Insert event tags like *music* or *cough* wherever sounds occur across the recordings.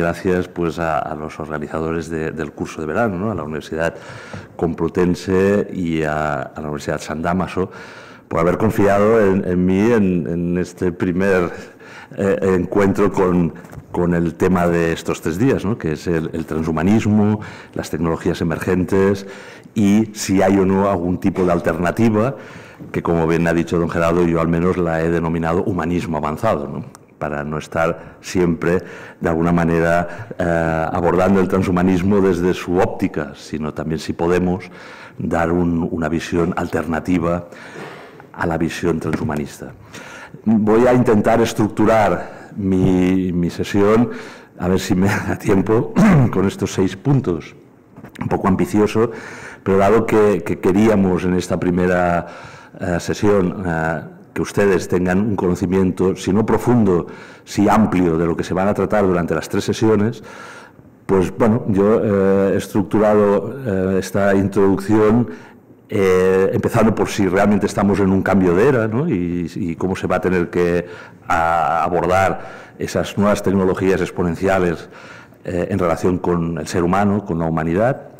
gracias pues, a, los organizadores del curso de verano, a la Universidad Complutense y a, la Universidad San Damaso, por haber confiado en, mí en, este primer eh, encuentro con, con, el tema de estos tres días, que es el, transhumanismo, las tecnologías emergentes y si hay o no algún tipo de alternativa que, como bien ha dicho don Gerardo, yo al menos la he denominado humanismo avanzado. Para no estar siempre, de alguna manera, eh, abordando el transhumanismo desde su óptica, sino también si podemos dar una visión alternativa a la visión transhumanista. Voy a intentar estructurar mi, sesión, a ver si me *laughs* da tiempo, *clears throat* con estos seis puntos, un poco ambicioso, pero dado que, queríamos en esta primera eh, sesión eh, que ustedes tengan un conocimiento, si no profundo, si amplio de lo que se van a tratar durante las tres sesiones, pues bueno, yo eh, he estructurado eh, esta introducción eh, empezando por si realmente estamos en un cambio de era ¿no? y, cómo se va a tener que abordar esas nuevas tecnologías exponenciales en relación con el ser humano, con la humanidad,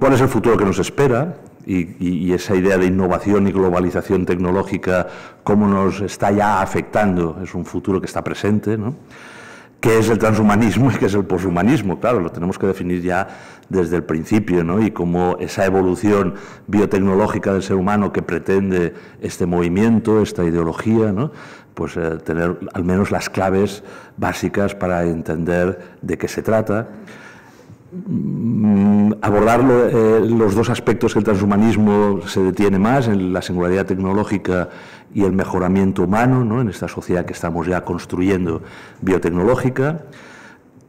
cuál es el futuro que nos espera, y, esa idea de innovación y globalización tecnológica, cómo nos está ya afectando, es un futuro que está presente, ¿no? ¿Qué es el transhumanismo y qué es el poshumanismo? Claro, lo tenemos que definir ya desde el principio, ¿no? Y cómo esa evolución biotecnológica del ser humano que pretende este movimiento, esta ideología, ¿no? Pues eh, tener al menos las claves básicas para entender de qué se trata. Mm, abordar eh, los dos aspectos que el transhumanismo se detiene más, en la singularidad tecnológica y el mejoramiento humano, ¿no? en esta sociedad que estamos ya construyendo biotecnológica.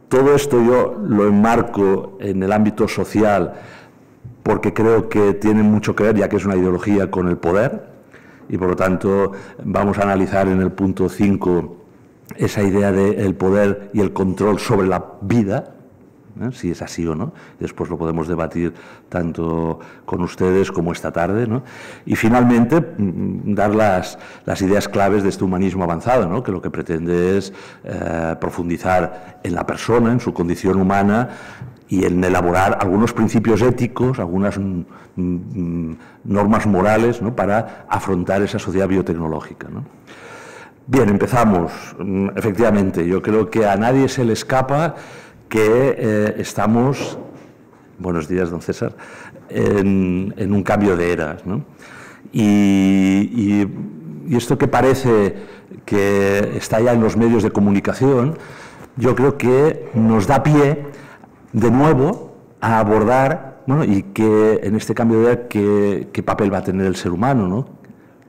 Todo esto yo lo enmarco en el ámbito social porque creo que tiene mucho que ver, ya que es una ideología, con el poder, y por lo tanto vamos a analizar en el punto 5 esa idea del poder y el control sobre la vida, ¿eh? si es así o no. Después lo podemos debatir tanto con ustedes como esta tarde. Y finalmente, mm, dar las, las, ideas claves de este humanismo avanzado, que lo que pretende es eh, profundizar en la persona, en su condición humana, y en elaborar algunos principios éticos, algunas mm, mm, normas morales ¿no? para afrontar esa sociedad biotecnológica. Bien, empezamos. Efectivamente, yo creo que a nadie se le escapa que eh, estamos, buenos días, don César, en, un cambio de eras. ¿no? Y, esto que parece que está ya en los medios de comunicación, yo creo que nos da pie de nuevo a abordar, bueno, y que en este cambio de era, qué, qué papel va a tener el ser humano, ¿no?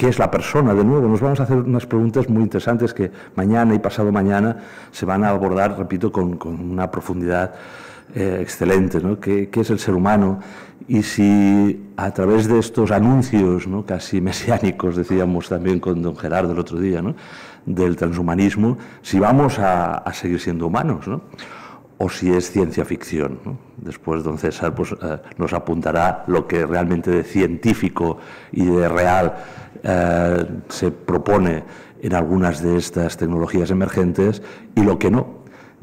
¿Qué es la persona? De nuevo, nos vamos a hacer unas preguntas muy interesantes que mañana y pasado mañana se van a abordar, repito, con, una profundidad eh, excelente. ¿Qué, es el ser humano? Y si a través de estos anuncios casi *laughs* mesiánicos, decíamos también con don Gerardo el otro día, ¿no? del transhumanismo, si vamos a, a seguir siendo humanos. ¿no? o si es ciencia ficción. Después don César pues, eh, nos apuntará lo que realmente de científico y de real eh, se propone en algunas de estas tecnologías emergentes y lo que no,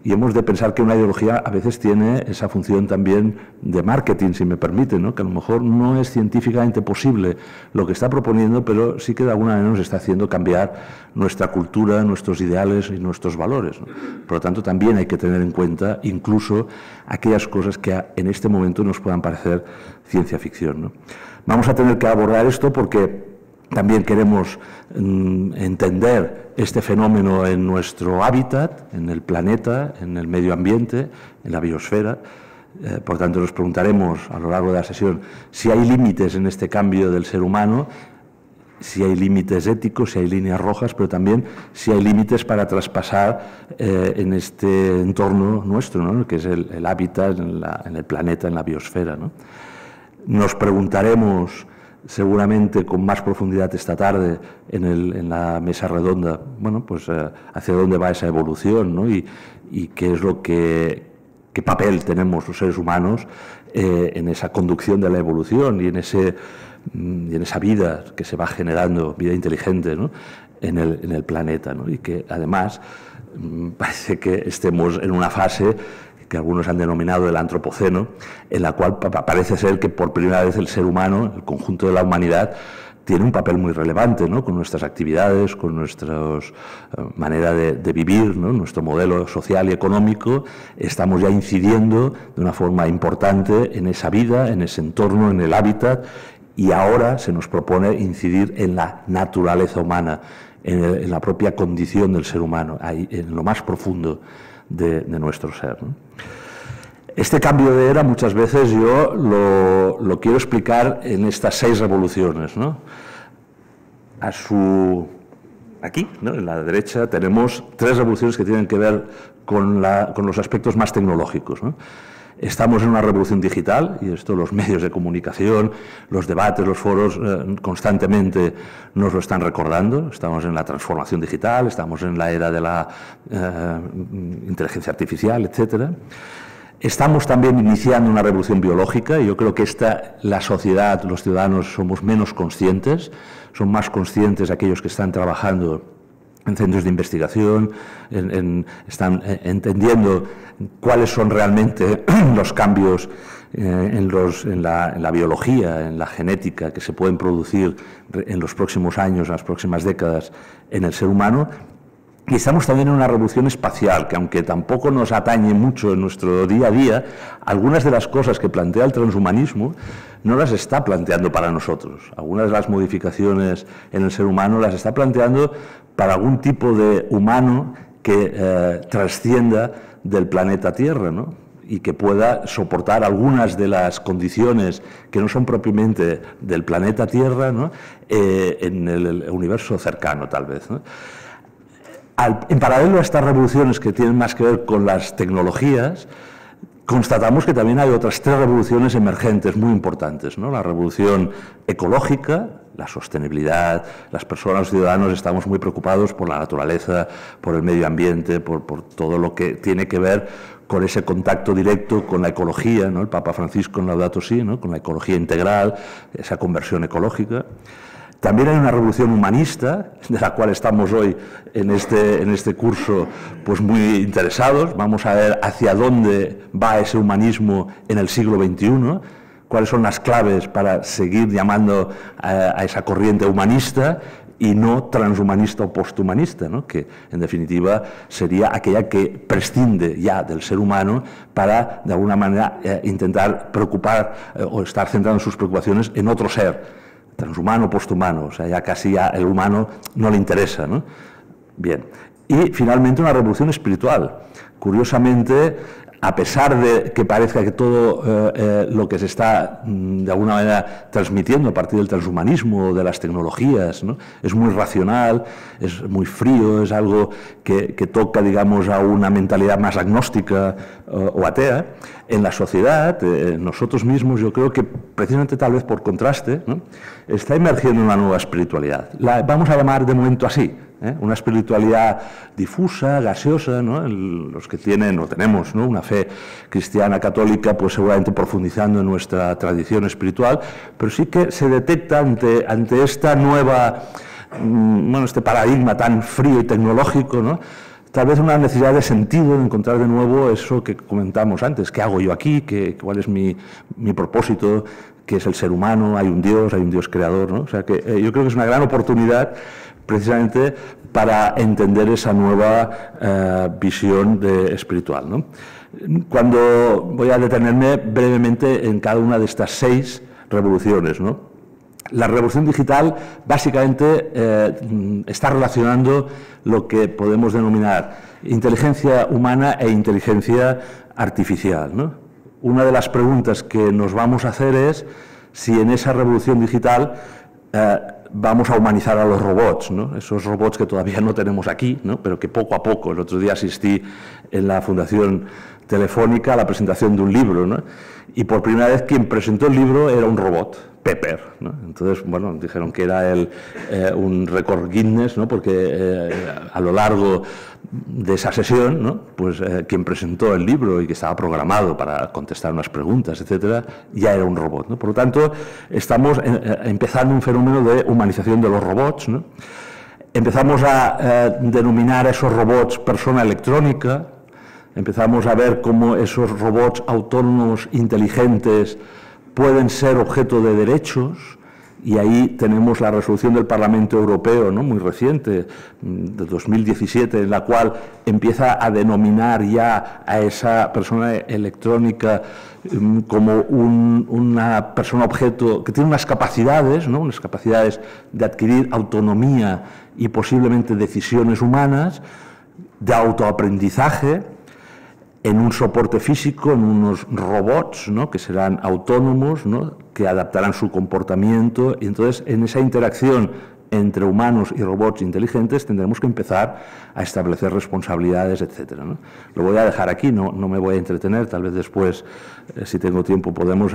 y hemos de pensar que una ideología a veces tiene esa función también de marketing, si me permite, ¿no? que a lo mejor no es científicamente posible lo que está proponiendo, pero sí que de alguna manera nos está haciendo cambiar nuestra cultura, nuestros ideales y nuestros valores. Por lo tanto, también hay que tener en cuenta incluso aquellas cosas que en este momento nos puedan parecer ciencia ficción. Vamos a tener que abordar esto porque también queremos mm, entender este fenómeno en nuestro hábitat, en el planeta, en el medio ambiente, en la biosfera. Eh, por tanto, nos preguntaremos a lo largo de la sesión si hay límites en este cambio del ser humano, si hay límites éticos, si hay líneas rojas, pero también si hay límites para traspasar eh, en este entorno nuestro, que es el, hábitat en, el planeta, en la biosfera. Nos preguntaremos seguramente con más profundidad esta tarde en, la mesa redonda, bueno, pues eh, hacia dónde va esa evolución ¿no? y, qué es lo que, qué papel tenemos los seres humanos eh, en esa conducción de la evolución y en, ese, mm, y en esa vida que se va generando, vida inteligente, ¿no? en, el, en el planeta, ¿no? y que además mm, *laughs* parece que estemos en una fase que algunos han denominado el antropoceno, en la cual parece ser que por primera vez el ser humano, el conjunto de la humanidad, tiene un papel muy relevante ¿no? con nuestras actividades, con nuestra eh, manera de, vivir, nuestro modelo social y económico. Estamos ya incidiendo de una forma importante en esa vida, en ese entorno, en el hábitat, y ahora se nos propone incidir en la naturaleza humana, en, la propia condición del ser humano, ahí, en lo más profundo de, nuestro ser. Este cambio de era muchas veces yo lo, quiero explicar en estas seis revoluciones. Su, aquí, en la derecha, tenemos tres revoluciones que tienen que ver con, los aspectos más tecnológicos. Estamos en una revolución digital y esto los medios de comunicación, los debates, los foros eh, constantemente nos lo están recordando. Estamos en la transformación digital, estamos en la era de la eh, inteligencia artificial, etcétera. Estamos también iniciando una revolución biológica y yo creo que esta, la sociedad, los ciudadanos somos menos conscientes, son más conscientes aquellos que están trabajando en centros de investigación, están eh, entendiendo cuáles son realmente *clears throat* los cambios eh, en, la, biología, en la genética que se pueden producir en los próximos años, en las próximas décadas en el ser humano y estamos también en una revolución espacial, que aunque tampoco nos atañe mucho en nuestro día a día, algunas de las cosas que plantea el transhumanismo no las está planteando para nosotros. Algunas de las modificaciones en el ser humano las está planteando para algún tipo de humano que eh, trascienda del planeta Tierra, ¿no? y que pueda soportar algunas de las condiciones que no son propiamente del planeta Tierra ¿no? Eh, en el universo cercano, tal vez. en paralelo a estas revoluciones que tienen más que ver con las tecnologías, constatamos que también hay otras tres revoluciones emergentes muy importantes. ¿no? La revolución ecológica, la sostenibilidad, las personas, los ciudadanos estamos muy preocupados por la naturaleza, por el medio ambiente, por, todo lo que tiene que ver con ese contacto directo con la ecología, ¿no? el Papa Francisco en Laudato Si, ¿no? con la ecología integral, esa conversión ecológica. También hay una revolución humanista, de la cual estamos hoy en este, en este curso pues muy interesados. Vamos a ver hacia dónde va ese humanismo en el siglo XXI, cuáles son las claves para seguir llamando a, esa corriente humanista y no transhumanista o posthumanista, que en definitiva sería aquella que prescinde ya del ser humano para de alguna manera eh, intentar preocupar eh, o estar centrando sus preocupaciones en otro ser transhumano, posthumano, o sea, ya casi ya el humano no le interesa, ¿no? Bien. Y finalmente una revolución espiritual. Curiosamente, a pesar de que parezca que todo eh, eh, lo que se está mm, de alguna manera transmitiendo a partir del transhumanismo, de las tecnologías, ¿no? es muy racional, es muy frío, es algo que, toca, digamos, a una mentalidad más agnóstica eh, o atea, en la sociedad, nosotros mismos, yo creo que precisamente tal vez por contraste, está emergiendo una nueva espiritualidad. La vamos a llamar de momento así, ¿eh? una espiritualidad difusa, gaseosa, los que tienen o tenemos una fe cristiana católica, pues seguramente profundizando en nuestra tradición espiritual, pero sí que se detecta ante, ante esta nueva, mm, bueno, este paradigma tan frío y tecnológico, ¿no? tal vez una necesidad de sentido, de encontrar de nuevo eso que comentamos antes, ¿qué hago yo aquí? ¿Qué, ¿Cuál es mi, mi propósito? ¿Qué es el ser humano? ¿Hay un Dios? ¿Hay un Dios creador? ¿no? O sea que eh, yo creo que es una gran oportunidad precisamente para entender esa nueva eh, visión espiritual. Cuando voy a detenerme brevemente en cada una de estas seis revoluciones. La revolución digital básicamente eh, está relacionando lo que podemos denominar inteligencia humana e inteligencia artificial. Una de las preguntas que nos vamos a hacer es si en esa revolución digital eh, vamos a humanizar a los robots, ¿no? esos robots que todavía no tenemos aquí, ¿no? pero que poco a poco, el otro día asistí en la Fundación Telefónica a la presentación de un libro, y por primera vez quien presentó el libro era un robot, Pepper. Entonces, bueno, dijeron que era el, eh, un récord Guinness, porque eh, a lo largo de esa sesión, pues eh, quien presentó el libro y que estaba programado para contestar unas preguntas, etcétera, ya era un robot. Por lo tanto, estamos empezando un fenómeno de humanización de los robots. empezamos a denominar a esos robots persona electrónica, empezamos a ver cómo esos robots autónomos inteligentes pueden ser objeto de derechos, y ahí tenemos la resolución del Parlamento Europeo, ¿no? muy reciente, de 2017, en la cual empieza a denominar ya a esa persona electrónica mm, como una persona objeto que tiene unas capacidades, ¿no? unas capacidades de adquirir autonomía y posiblemente decisiones humanas, de autoaprendizaje, en un soporte físico, en unos robots ¿no? que serán autónomos, ¿no? que adaptarán su comportamiento y entonces en esa interacción entre humanos y robots inteligentes tendremos que empezar a establecer responsabilidades, etc. Lo voy a dejar aquí, no, no, me voy a entretener, tal vez después, eh, si tengo tiempo, podemos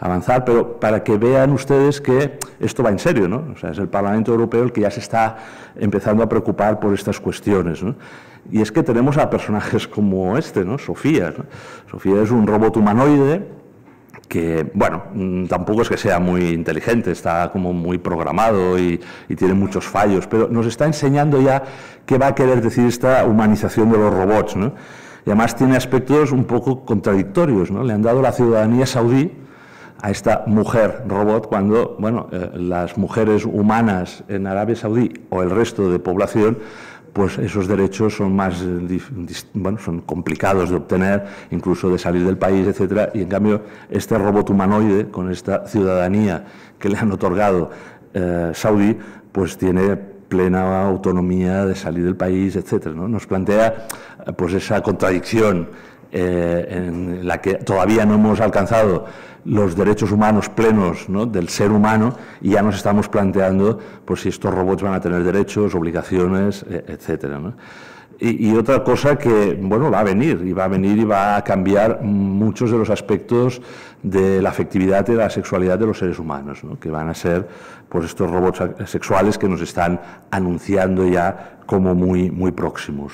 avanzar, pero para que vean ustedes que esto va en serio, ¿no? O sea, es el Parlamento Europeo el que ya se está empezando a preocupar por estas cuestiones. Y es que tenemos a personajes como este, ¿no? Sofía. Sofía es un robot humanoide que, bueno, mm, tampoco es que sea muy inteligente, está como muy programado y, tiene muchos fallos, pero nos está enseñando ya qué va a querer decir esta humanización de los robots. Y además tiene aspectos un poco contradictorios, ¿no? Le han dado la ciudadanía saudí a esta mujer robot cuando, bueno, eh, las mujeres humanas en Arabia Saudí o el resto de población pues esos derechos son más bueno, son complicados de obtener, incluso de salir del país, etcétera, y en cambio este robot humanoide con esta ciudadanía que le han otorgado eh, Saudí, pues tiene plena autonomía de salir del país, etcétera. ¿no? Nos plantea pues esa contradicción eh, en la que todavía no hemos alcanzado los derechos humanos plenos del ser humano y ya nos estamos planteando pues, si estos robots van a tener derechos, obligaciones, e, etcétera. Y, otra cosa que bueno va a venir y va a venir y va a cambiar muchos de los aspectos de la afectividad y de la sexualidad de los seres humanos, que van a ser pues estos robots sexuales que nos están anunciando ya como muy muy próximos.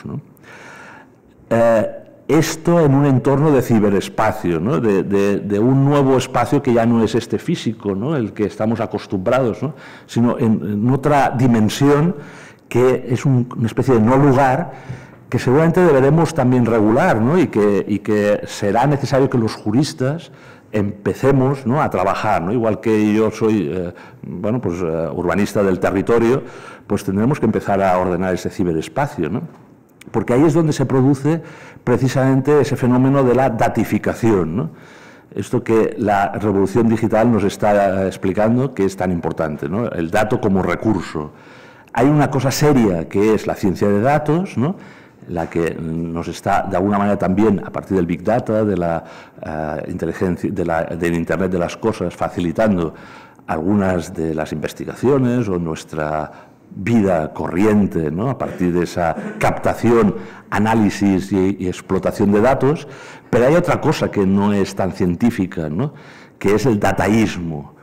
Eh, esto en un entorno de ciberespacio, de, un nuevo espacio que ya no es este físico, el que estamos acostumbrados, sino en, otra dimensión que es una especie de no lugar que seguramente deberemos también regular y, que, que será necesario que los juristas empecemos a trabajar, igual que yo soy eh, bueno, pues, eh, urbanista del territorio, pues tendremos que empezar a ordenar ese ciberespacio. Porque ahí es donde se produce precisamente ese fenómeno de la datificación. Esto que la revolución digital nos está explicando que es tan importante, el dato como recurso. Hay una cosa seria que es la ciencia de datos, la que nos está de alguna manera también a partir del big data, de la eh, inteligencia, del Internet de las cosas, facilitando algunas de las investigaciones o nuestra vida corriente, ¿no? a partir de esa captación, análisis y, explotación de datos, pero hay otra cosa que no es tan científica, ¿no? que es el dataísmo.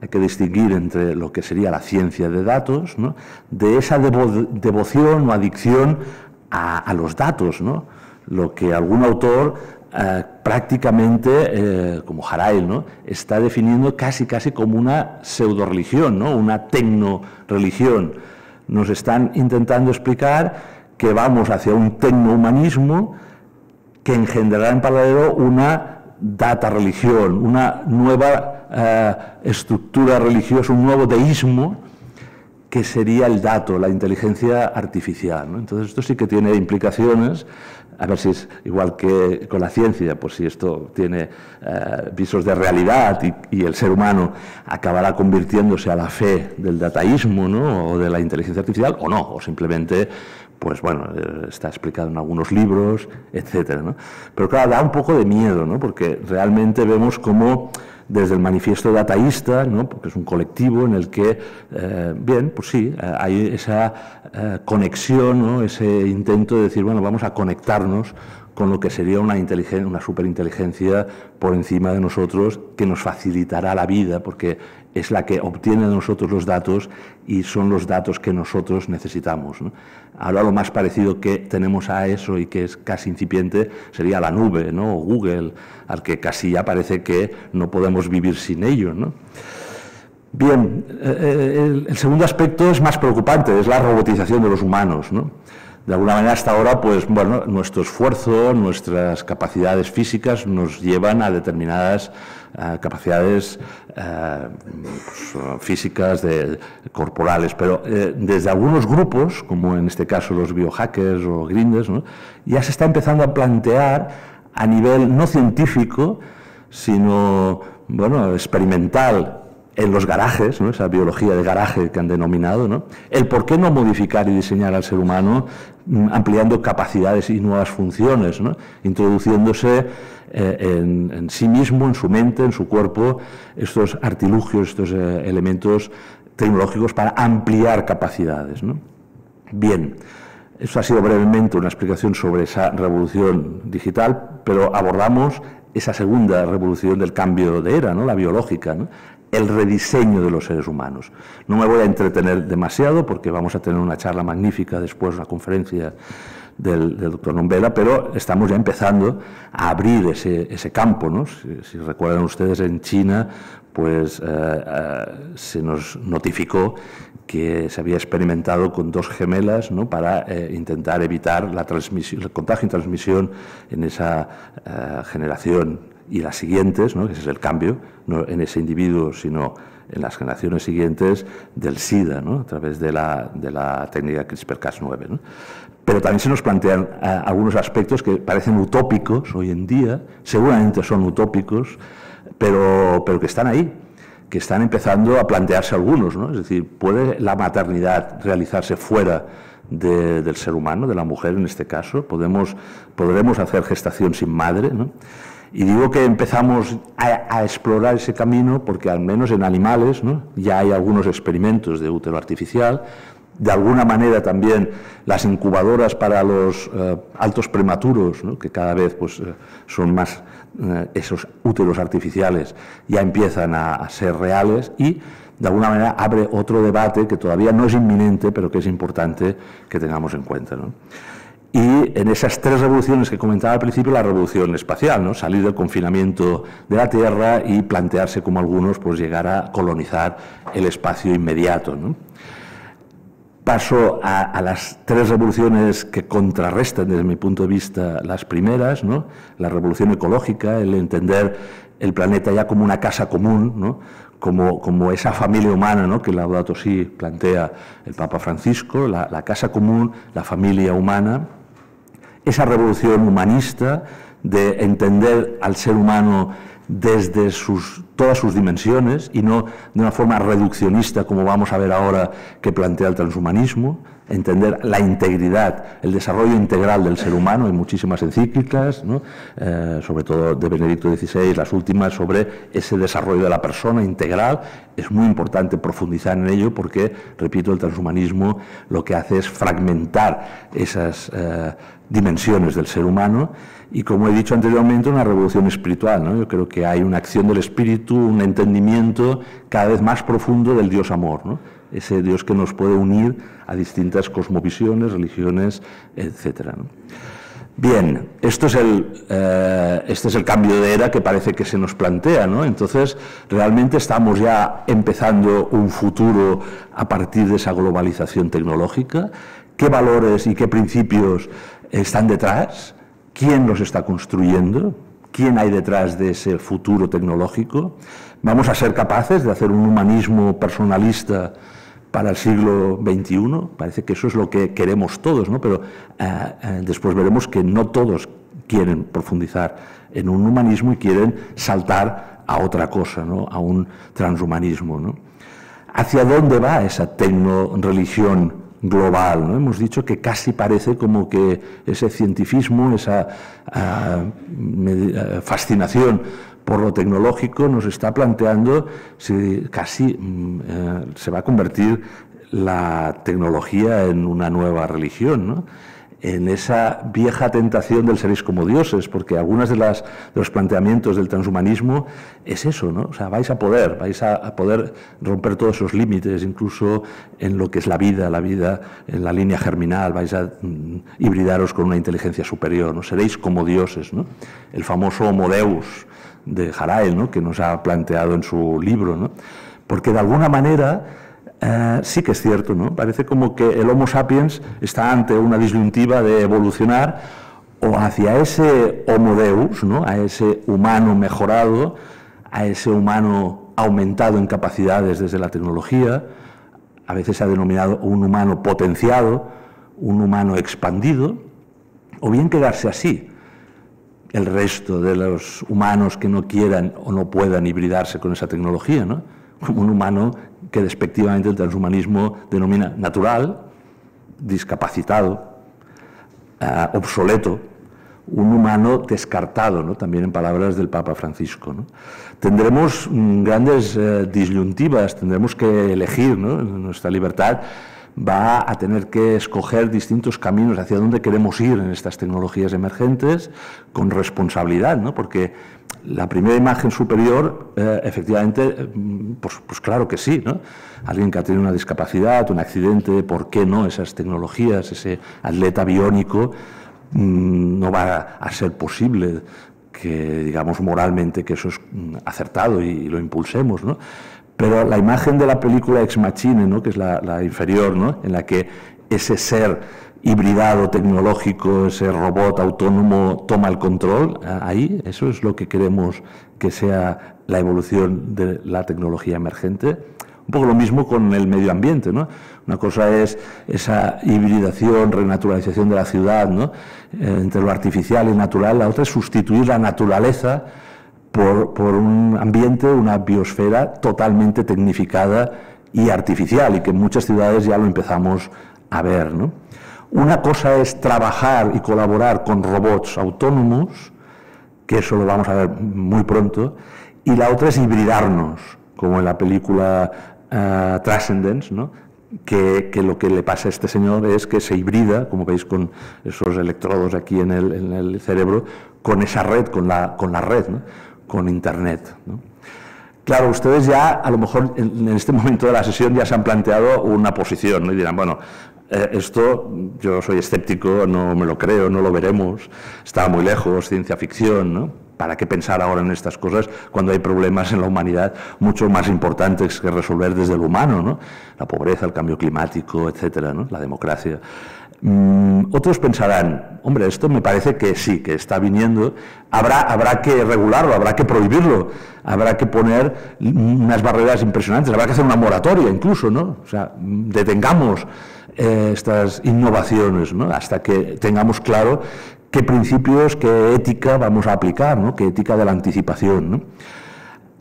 Hay que distinguir entre lo que sería la ciencia de datos, ¿no? de esa devoción o adicción a, los datos, lo que algún autor eh, prácticamente, eh, como Harail, ¿no? está definiendo casi casi como una pseudo religión, ¿no? una tecno-religión. Nos están intentando explicar que vamos hacia un tecno-humanismo que engendrará en paralelo una data religión, una nueva eh, estructura religiosa, un nuevo deísmo que sería el dato, la inteligencia artificial. Entonces esto sí que tiene implicaciones a ver si es igual que con la ciencia, pues si esto tiene eh, visos de realidad y, el ser humano acabará convirtiéndose a la fe del dataísmo ¿no? o de la inteligencia artificial o no, o simplemente, pues bueno, eh, está explicado en algunos libros, etcétera. ¿no? Pero claro, da un poco de miedo, ¿no? porque realmente vemos cómo desde el manifiesto dataísta, ¿no? porque es un colectivo en el que, eh, bien, pues sí, eh, hay esa eh, conexión, ese intento de decir, bueno, vamos a conectarnos con lo que sería una, una superinteligencia por encima de nosotros que nos facilitará la vida, porque es la que obtiene de nosotros los datos y son los datos que nosotros necesitamos. Ahora lo más parecido que tenemos a eso y que es casi incipiente sería la nube, ¿no? o Google, al que casi ya parece que no podemos vivir sin ello. Bien, eh, el, segundo aspecto es más preocupante, es la robotización de los humanos. De alguna manera, hasta ahora, pues, bueno, nuestro esfuerzo, nuestras capacidades físicas nos llevan a determinadas eh, capacidades eh, pues, físicas, corporales, pero desde algunos grupos, como en este caso los biohackers o grinders, ya se está empezando a plantear a nivel no científico, sino bueno, experimental en los garajes, esa biología de garaje que han denominado, ¿no? el por qué no modificar y diseñar al ser humano mm, ampliando capacidades y nuevas funciones, introduciéndose eh, en, sí mismo, en su mente, en su cuerpo, estos artilugios, estos eh, elementos tecnológicos para ampliar capacidades. Bien, eso ha sido brevemente una explicación sobre esa revolución digital, pero abordamos esa segunda revolución del cambio de era, ¿no? la biológica, el rediseño de los seres humanos. No me voy a entretener demasiado porque vamos a tener una charla magnífica después, una conferencia del, doctor Nombela, pero estamos ya empezando a abrir ese, campo. ¿no? Si, recuerdan ustedes, en China pues, eh, eh, se nos notificó que se había experimentado con dos gemelas ¿no? para eh, intentar evitar la transmisión, el contagio y transmisión en esa generación y las siguientes, ¿no? ese es el cambio, no en ese individuo, sino en las generaciones siguientes del SIDA, ¿no? a través de la, de la técnica CRISPR-Cas9. ¿no? Pero también se nos plantean eh, algunos aspectos que parecen utópicos hoy en día, seguramente son utópicos, pero, pero que están ahí, que están empezando a plantearse algunos. ¿no? Es decir, ¿puede la maternidad realizarse fuera del ser humano, de la mujer en este caso? ¿Podemos, ¿Podremos hacer gestación sin madre? ¿no? Y digo que empezamos a, explorar ese camino porque al menos en animales ya hay algunos experimentos de útero artificial. De alguna manera también las incubadoras para los eh, altos prematuros, que cada vez pues, eh, son más eh, esos úteros artificiales, ya empiezan a, ser reales y de alguna manera abre otro debate que todavía no es inminente, pero que es importante que tengamos en cuenta. Y en esas tres revoluciones que comentaba al principio, la revolución espacial, ¿no? salir del confinamiento de la Tierra y plantearse como algunos pues llegar a colonizar el espacio inmediato. Paso a, las tres revoluciones que contrarrestan desde mi punto de vista las primeras, ¿no? la revolución ecológica, el entender el planeta ya como una casa común, ¿no? como, como, esa familia humana ¿no? que Laudato Si plantea el Papa Francisco, la casa común, la familia humana, esa revolución humanista de entender al ser humano desde sus, todas sus dimensiones y no de una forma reduccionista como vamos a ver ahora que plantea el transhumanismo, entender la integridad, el desarrollo integral del ser humano, hay muchísimas encíclicas, eh, sobre todo de Benedicto XVI, las últimas sobre ese desarrollo de la persona integral, es muy importante profundizar en ello porque, repito, el transhumanismo lo que hace es fragmentar esas eh, dimensiones del ser humano y, como he dicho anteriormente, una revolución espiritual. ¿no? Yo creo hay una acción del espíritu, un entendimiento cada vez más profundo del Dios amor, ese Dios que nos puede unir a distintas cosmovisiones, religiones, etc. Bien, esto es el, eh, este es el cambio de era que parece que se nos plantea, ¿no? Entonces, realmente estamos ya empezando un futuro a partir de esa globalización tecnológica. ¿Qué valores y qué principios están detrás? quién los está construyendo, quién hay detrás de ese futuro tecnológico. Vamos a ser capaces de hacer un humanismo personalista para el siglo XXI. Parece que eso es lo que queremos todos, ¿no? pero eh, eh, después veremos que no todos quieren profundizar en un humanismo y quieren saltar a otra cosa, ¿no? a un transhumanismo. ¿Hacia dónde va esa tecno-religión global. ¿no? Hemos dicho que casi parece como que ese cientifismo, esa ah, ah, fascinación por lo tecnológico nos está planteando si casi mm, eh, se va a convertir la tecnología en una nueva religión. ¿no? En esa vieja tentación del seréis como dioses, porque algunos de, de los planteamientos del transhumanismo es eso, ¿no? O sea, vais a poder, vais a, poder romper todos esos límites, incluso en lo que es la vida, la vida en la línea germinal, vais a mm, hibridaros con una inteligencia superior, ¿no? Seréis como dioses, ¿no? El famoso Homo Deus de Jarael, ¿no? Que nos ha planteado en su libro, ¿no? Porque de alguna manera eh, sí que es cierto, ¿no? Parece como que el Homo sapiens está ante una disyuntiva de evolucionar o hacia ese Homo Deus, ¿no? a ese humano mejorado, a ese humano aumentado en capacidades desde la tecnología, a veces se ha denominado un humano potenciado, un humano expandido, o bien quedarse así, el resto de los humanos que no quieran o no puedan hibridarse con esa tecnología, ¿no? como un humano que despectivamente el transhumanismo denomina natural, discapacitado, eh, obsoleto, un humano descartado, también en palabras del Papa Francisco. Tendremos mm, grandes eh, disyuntivas, tendremos que elegir nuestra libertad va a tener que escoger distintos caminos hacia dónde queremos ir en estas tecnologías emergentes con responsabilidad, ¿no? porque la primera imagen superior, eh, efectivamente, mm, pues, pues, claro que sí, ¿no? Alguien que ha tenido una discapacidad, un accidente, ¿por qué no? Esas tecnologías, ese atleta biónico, mm, no va a ser posible que, digamos, moralmente que eso es mm, acertado y, lo impulsemos, ¿no? Pero la imagen de la película Ex Machine, ¿no? que es la, inferior, ¿no? en la que ese ser hibridado tecnológico, ese robot autónomo toma el control, ahí eso es lo que queremos que sea la evolución de la tecnología emergente. Un poco lo mismo con el medio ambiente, ¿no? Una cosa es esa hibridación, renaturalización de la ciudad, ¿no? Eh, entre lo artificial y natural, la otra es sustituir la naturaleza por, un ambiente, una biosfera totalmente tecnificada y artificial, y que en muchas ciudades ya lo empezamos a ver. Una cosa es trabajar y colaborar con robots autónomos, que eso lo vamos a ver muy pronto, y la otra es hibridarnos, como en la película uh, Transcendence, Que, lo que le pasa a este señor es que se hibrida, como veis con esos electrodos aquí en el, cerebro, con esa red, con la, con la red. ¿no? Con Internet. Claro, ustedes ya, a lo mejor en este momento de la sesión ya se han planteado una posición y dirán, bueno, eh, esto yo soy escéptico, no me lo creo, no lo veremos, está muy lejos, ciencia ficción, ¿no? ¿Para qué pensar ahora en estas cosas cuando hay problemas en la humanidad mucho más importantes que resolver desde el humano, ¿no? La pobreza, el cambio climático, etcétera, ¿no? La democracia. Mm, otros pensarán, hombre, esto me parece que sí, que está viniendo, habrá, habrá que regularlo, habrá que prohibirlo, habrá que poner unas barreras impresionantes, habrá que hacer una moratoria incluso, ¿no? O sea, detengamos eh, estas innovaciones, ¿no? Hasta que tengamos claro qué principios, qué ética vamos a aplicar, ¿no? Qué ética de la anticipación, ¿no?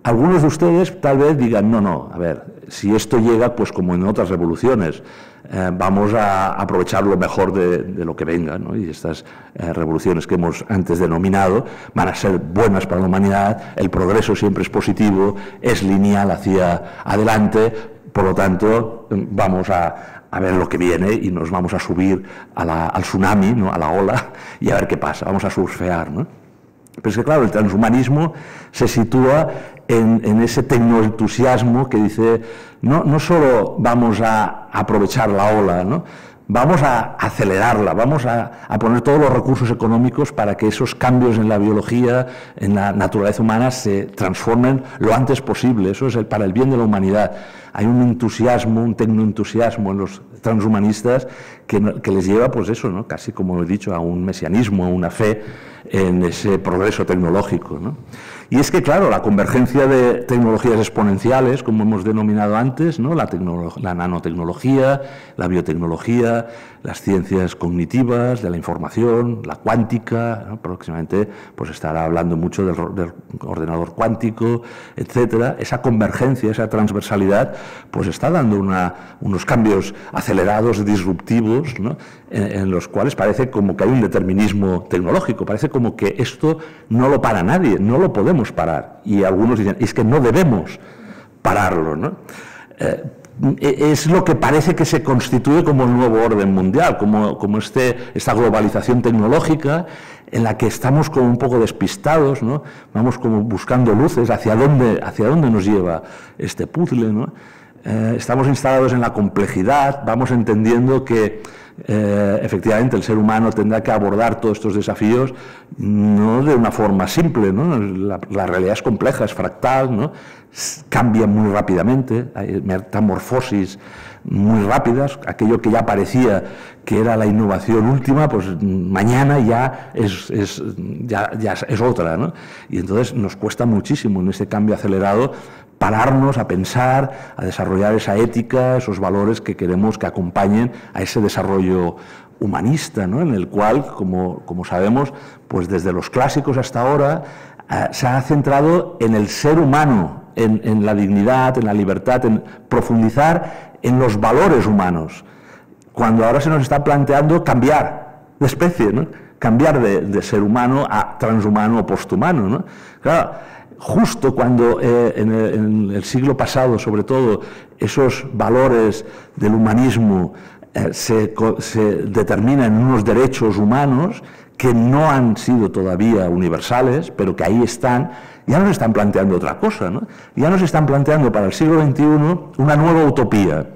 Algunos de ustedes tal vez digan, no, no, a ver, si esto llega, pues como en otras revoluciones, eh, vamos a aprovechar lo mejor de, lo que venga, ¿no? y estas eh, revoluciones que hemos antes denominado van a ser buenas para la humanidad, el progreso siempre es positivo, es lineal hacia adelante, por lo tanto, vamos a, a ver lo que viene y nos vamos a subir al tsunami, ¿no? a la ola, y a ver qué pasa, vamos a surfear. ¿no? Pero es que, claro, el transhumanismo se sitúa en, ese tecnoentusiasmo que dice, no, no solo vamos a aprovechar la ola, ¿no? vamos a acelerarla, vamos a, poner todos los recursos económicos para que esos cambios en la biología, en la naturaleza humana, se transformen lo antes posible. Eso es el, para el bien de la humanidad. Hay un entusiasmo, un tecnoentusiasmo en los transhumanistas que, les lleva, pues eso, ¿no? casi como he dicho, a un mesianismo, a una fe en ese progreso tecnológico. ¿no? Y es que, claro, la convergencia de tecnologías exponenciales, como hemos denominado antes, ¿no? la, la nanotecnología, la biotecnología, las ciencias cognitivas, de la información, la cuántica, próximamente pues estará hablando mucho del, ordenador cuántico, etcétera. Esa convergencia, esa transversalidad, pues está dando unos cambios acelerados, disruptivos, en, los cuales parece como que hay un determinismo tecnológico, parece como que esto no lo para nadie, no lo podemos parar. Y algunos dicen, es que no debemos pararlo. ¿no? Eh, e, es lo que parece que se constituye como el nuevo orden mundial, como, como este, esta globalización tecnológica en la que estamos como un poco despistados, ¿no? vamos como buscando luces hacia dónde, hacia dónde nos lleva este puzzle. ¿no? Eh, estamos instalados en la complejidad, vamos entendiendo que eh, efectivamente el ser humano tendrá que abordar todos estos desafíos no de una forma simple, ¿no? la, realidad es compleja, es fractal, ¿no? cambia muy rápidamente, hay metamorfosis muy rápidas, aquello que ya parecía que era la innovación última, pues mañana ya es, ya, ya es otra. ¿no? Y entonces nos cuesta muchísimo en ese cambio acelerado pararnos a pensar, a desarrollar esa ética, esos valores que queremos que acompañen a ese desarrollo humanista, ¿no? en el cual, como, como, sabemos, pues desde los clásicos hasta ahora, eh, se ha centrado en el ser humano, en, en, la dignidad, en la libertad, en profundizar en los valores humanos, cuando ahora se nos está planteando cambiar de especie, ¿no? cambiar de, de ser humano a transhumano o posthumano. ¿no? Claro, justo cuando eh, en, el, siglo pasado, sobre todo, esos valores del humanismo eh, se, determinan en unos derechos humanos que no han sido todavía universales, pero que ahí están, ya nos están planteando otra cosa, ¿no? Ya nos están planteando para el siglo XXI una nueva utopía,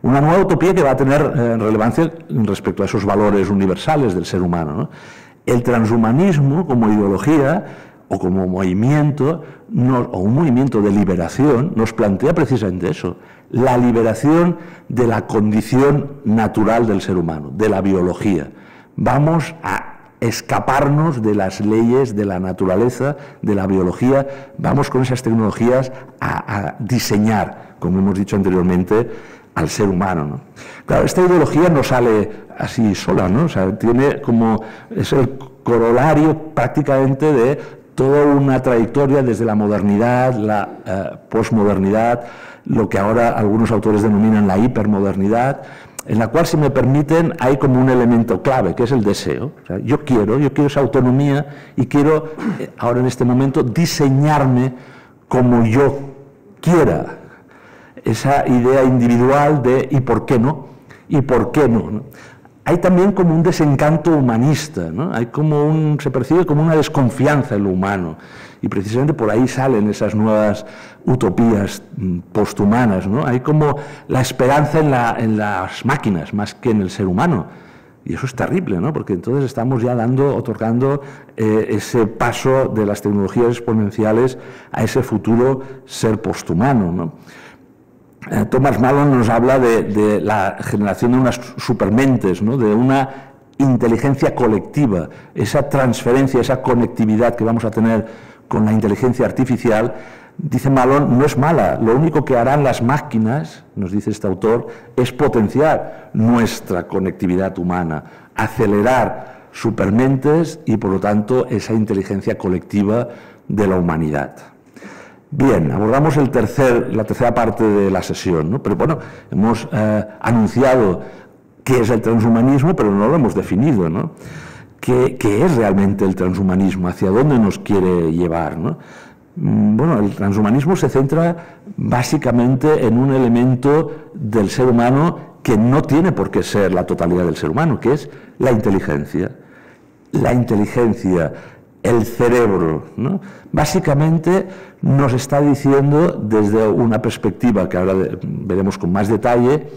una nueva utopía que va a tener eh, relevancia respecto a esos valores universales del ser humano. El transhumanismo como ideología o como movimiento, o un movimiento de liberación, nos plantea precisamente eso, la liberación de la condición natural del ser humano, de la biología. Vamos a escaparnos de las leyes de la naturaleza, de la biología, vamos con esas tecnologías a, diseñar, como hemos dicho anteriormente, al ser humano. Claro, esta ideología no sale así sola, ¿no? Sea, tiene como, es el corolario prácticamente de toda una trayectoria desde la modernidad, la eh, posmodernidad, lo que ahora algunos autores denominan la hipermodernidad, en la cual, si me permiten, hay como un elemento clave, que es el deseo. yo quiero, yo quiero esa autonomía y quiero, eh, ahora en este momento, diseñarme como yo quiera. Esa idea individual de ¿y por qué no? ¿Y por qué no? Hay también como un desencanto humanista, ¿no? hay como un, se percibe como una desconfianza en lo humano. Y precisamente por ahí salen esas nuevas utopías mm, posthumanas. ¿no? Hay como la esperanza en, la, en, las máquinas más que en el ser humano. Y eso es terrible, ¿no? porque entonces estamos ya dando, otorgando eh, ese paso de las tecnologías exponenciales a ese futuro ser posthumano. ¿no? Eh, Thomas Malon nos habla de, la generación de unas supermentes, ¿no? de una inteligencia colectiva, esa transferencia, esa conectividad que vamos a tener con la inteligencia artificial, dice Malon, no es mala. Lo único que harán las máquinas, nos dice este autor, es potenciar nuestra conectividad humana, acelerar supermentes y, por lo tanto, esa inteligencia colectiva de la humanidad. Bien, abordamos la tercera parte de la sesión, ¿no? pero bueno, hemos eh, anunciado qué es el transhumanismo, pero no lo hemos definido. ¿no? ¿Qué, es realmente el transhumanismo? ¿Hacia dónde nos quiere llevar? ¿no? Mm, bueno, el transhumanismo se centra básicamente en un elemento del ser humano que no tiene por qué ser la totalidad del ser humano, que es la inteligencia. La inteligencia el cerebro. Básicamente nos está diciendo desde una perspectiva que ahora veremos con más detalle,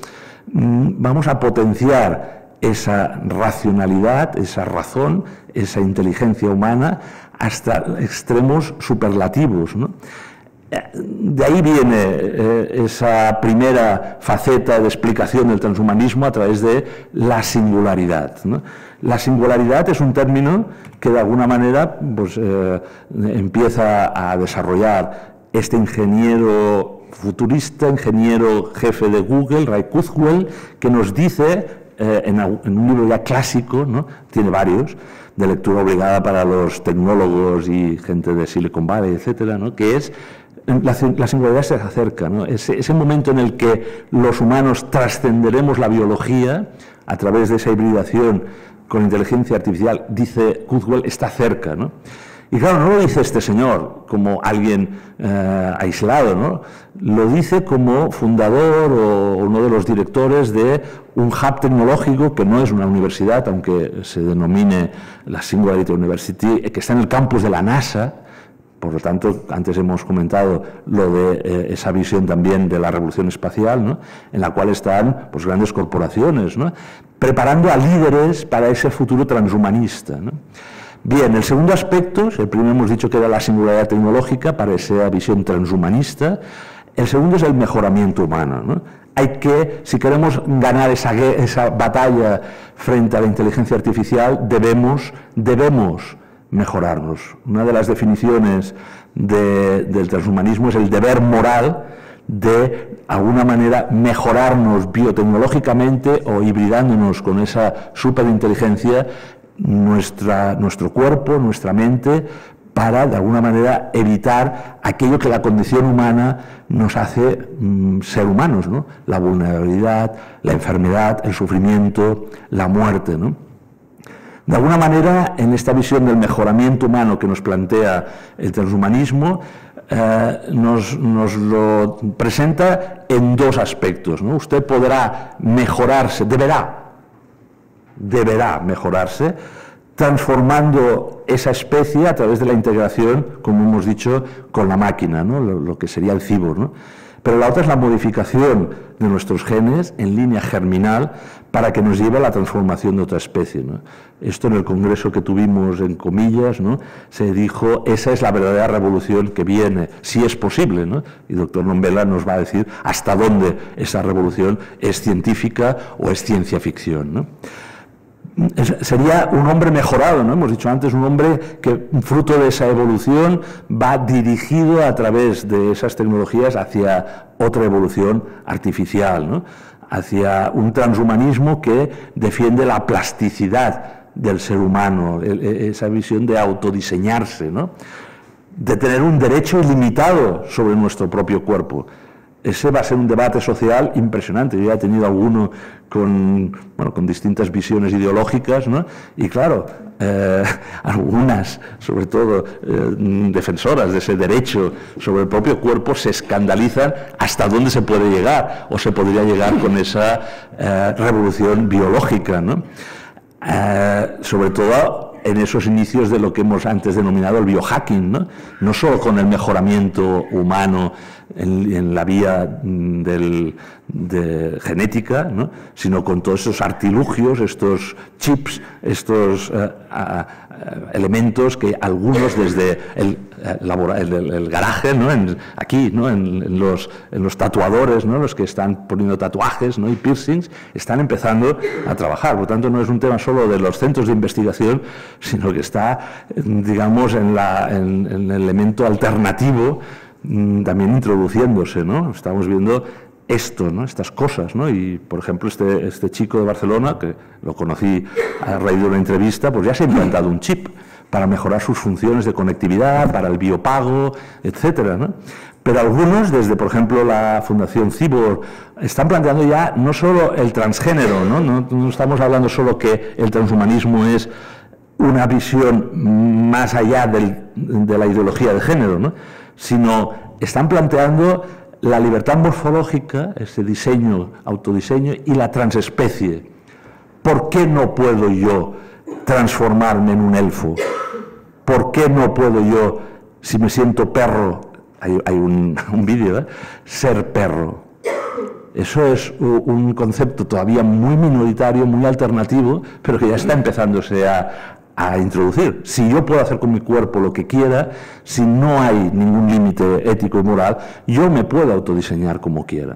mm, vamos a potenciar esa racionalidad, esa razón, esa inteligencia humana hasta extremos superlativos. De ahí viene eh, esa primera faceta de explicación del transhumanismo a través de la singularidad. La singularidad es un término que de alguna manera pues, eh, empieza a desarrollar este ingeniero futurista, ingeniero jefe de Google, Ray Kurzweil, que nos dice eh, en, un libro ya clásico, ¿no? tiene varios, de lectura obligada para los tecnólogos y gente de Silicon Valley, etcétera, ¿no? que es la, singularidad se acerca, ¿no? ese, ese, momento en el que los humanos trascenderemos la biología a través de esa hibridación con inteligencia artificial, dice Kurzweil, está cerca. ¿no? Y claro, no lo dice este señor como alguien eh, aislado, ¿no? lo dice como fundador o uno de los directores de un hub tecnológico que no es una universidad, aunque se denomine la Singularity University, que está en el campus de la NASA, Por lo tanto, antes hemos comentado lo de eh, esa visión también de la revolución espacial, ¿no? en la cual están pues, grandes corporaciones, ¿no? preparando a líderes para ese futuro transhumanista. Bien, el segundo aspecto, el primero hemos dicho que era la singularidad tecnológica para esa visión transhumanista, el segundo es el mejoramiento humano. ¿no? Hay que, si queremos ganar esa, esa batalla frente a la inteligencia artificial, debemos, debemos mejorarnos. Una de las definiciones del transhumanismo es el deber moral de alguna manera mejorarnos biotecnológicamente o hibridándonos con esa superinteligencia nuestra, nuestro cuerpo, nuestra mente, para de alguna manera evitar aquello que la condición humana nos hace mm, ser humanos, ¿no? la vulnerabilidad, la enfermedad, el sufrimiento, la muerte. De alguna manera, en esta visión del mejoramiento humano que nos plantea el transhumanismo, eh, nos, lo presenta en dos aspectos. ¿no? Usted podrá mejorarse, deberá, deberá mejorarse, transformando esa especie a través de la integración, como hemos dicho, con la máquina, ¿no? lo, que sería el cibor. ¿no? Pero la otra es la modificación de nuestros genes en línea germinal para que nos lleve a la transformación de otra especie. Esto en el congreso que tuvimos en comillas, ¿no? se dijo, esa es la verdadera revolución que viene, si es posible. ¿no? Y el doctor Nombela nos va a decir hasta dónde esa revolución es científica o es ciencia ficción. Sería un hombre mejorado, ¿no? Hemos dicho antes, un hombre que, fruto de esa evolución, va dirigido a través de esas tecnologías hacia otra evolución artificial, ¿no? hacia un transhumanismo que defiende la plasticidad del ser humano, e, esa visión de autodiseñarse, ¿no? de tener un derecho ilimitado sobre nuestro propio cuerpo ese va a ser un debate social impresionante. Yo ya he tenido alguno con, bueno, con distintas visiones ideológicas, ¿no? Y claro, eh, *laughs* algunas, sobre todo eh, defensoras de ese derecho sobre el propio cuerpo, se escandalizan hasta dónde se puede llegar o se podría llegar con *laughs* esa eh, revolución biológica, ¿no? sobre todo en esos inicios de lo que hemos antes denominado el biohacking, ¿no? no solo con el mejoramiento humano, en, la vía mm, de genética, sino con todos esos artilugios, estos chips, estos eh, elementos que algunos desde el, eh, garaje, aquí, en, los, tatuadores, los que están poniendo tatuajes y piercings, están empezando a trabajar. Por tanto, no es un tema solo de los centros de investigación, sino que está, digamos, en el elemento alternativo también introduciéndose, ¿no? Estamos viendo esto, ¿no? estas cosas. ¿no? Y, por ejemplo, este, este chico de Barcelona, que lo conocí a raíz de una entrevista, pues ya se ha implantado un chip para mejorar sus funciones de conectividad, para el biopago, etcétera, ¿no? Pero algunos, desde por ejemplo la Fundación Cibor, están planteando ya no solo el transgénero, ¿no? No, no estamos hablando solo que el transhumanismo es una visión más allá del, de la ideología de género, ¿no? Sino están planteando la libertad morfológica, ese diseño, autodiseño, y la transespecie. ¿Por qué no puedo yo transformarme en un elfo? ¿Por qué no puedo yo, si me siento perro, hay, *laughs* un, vídeo, ¿eh? ser perro? Eso es un concepto todavía muy minoritario, muy alternativo, pero que ya está empezándose a, a introducir. Si yo puedo hacer con mi cuerpo lo que quiera, si no hay ningún límite ético y moral, yo me puedo autodiseñar como quiera.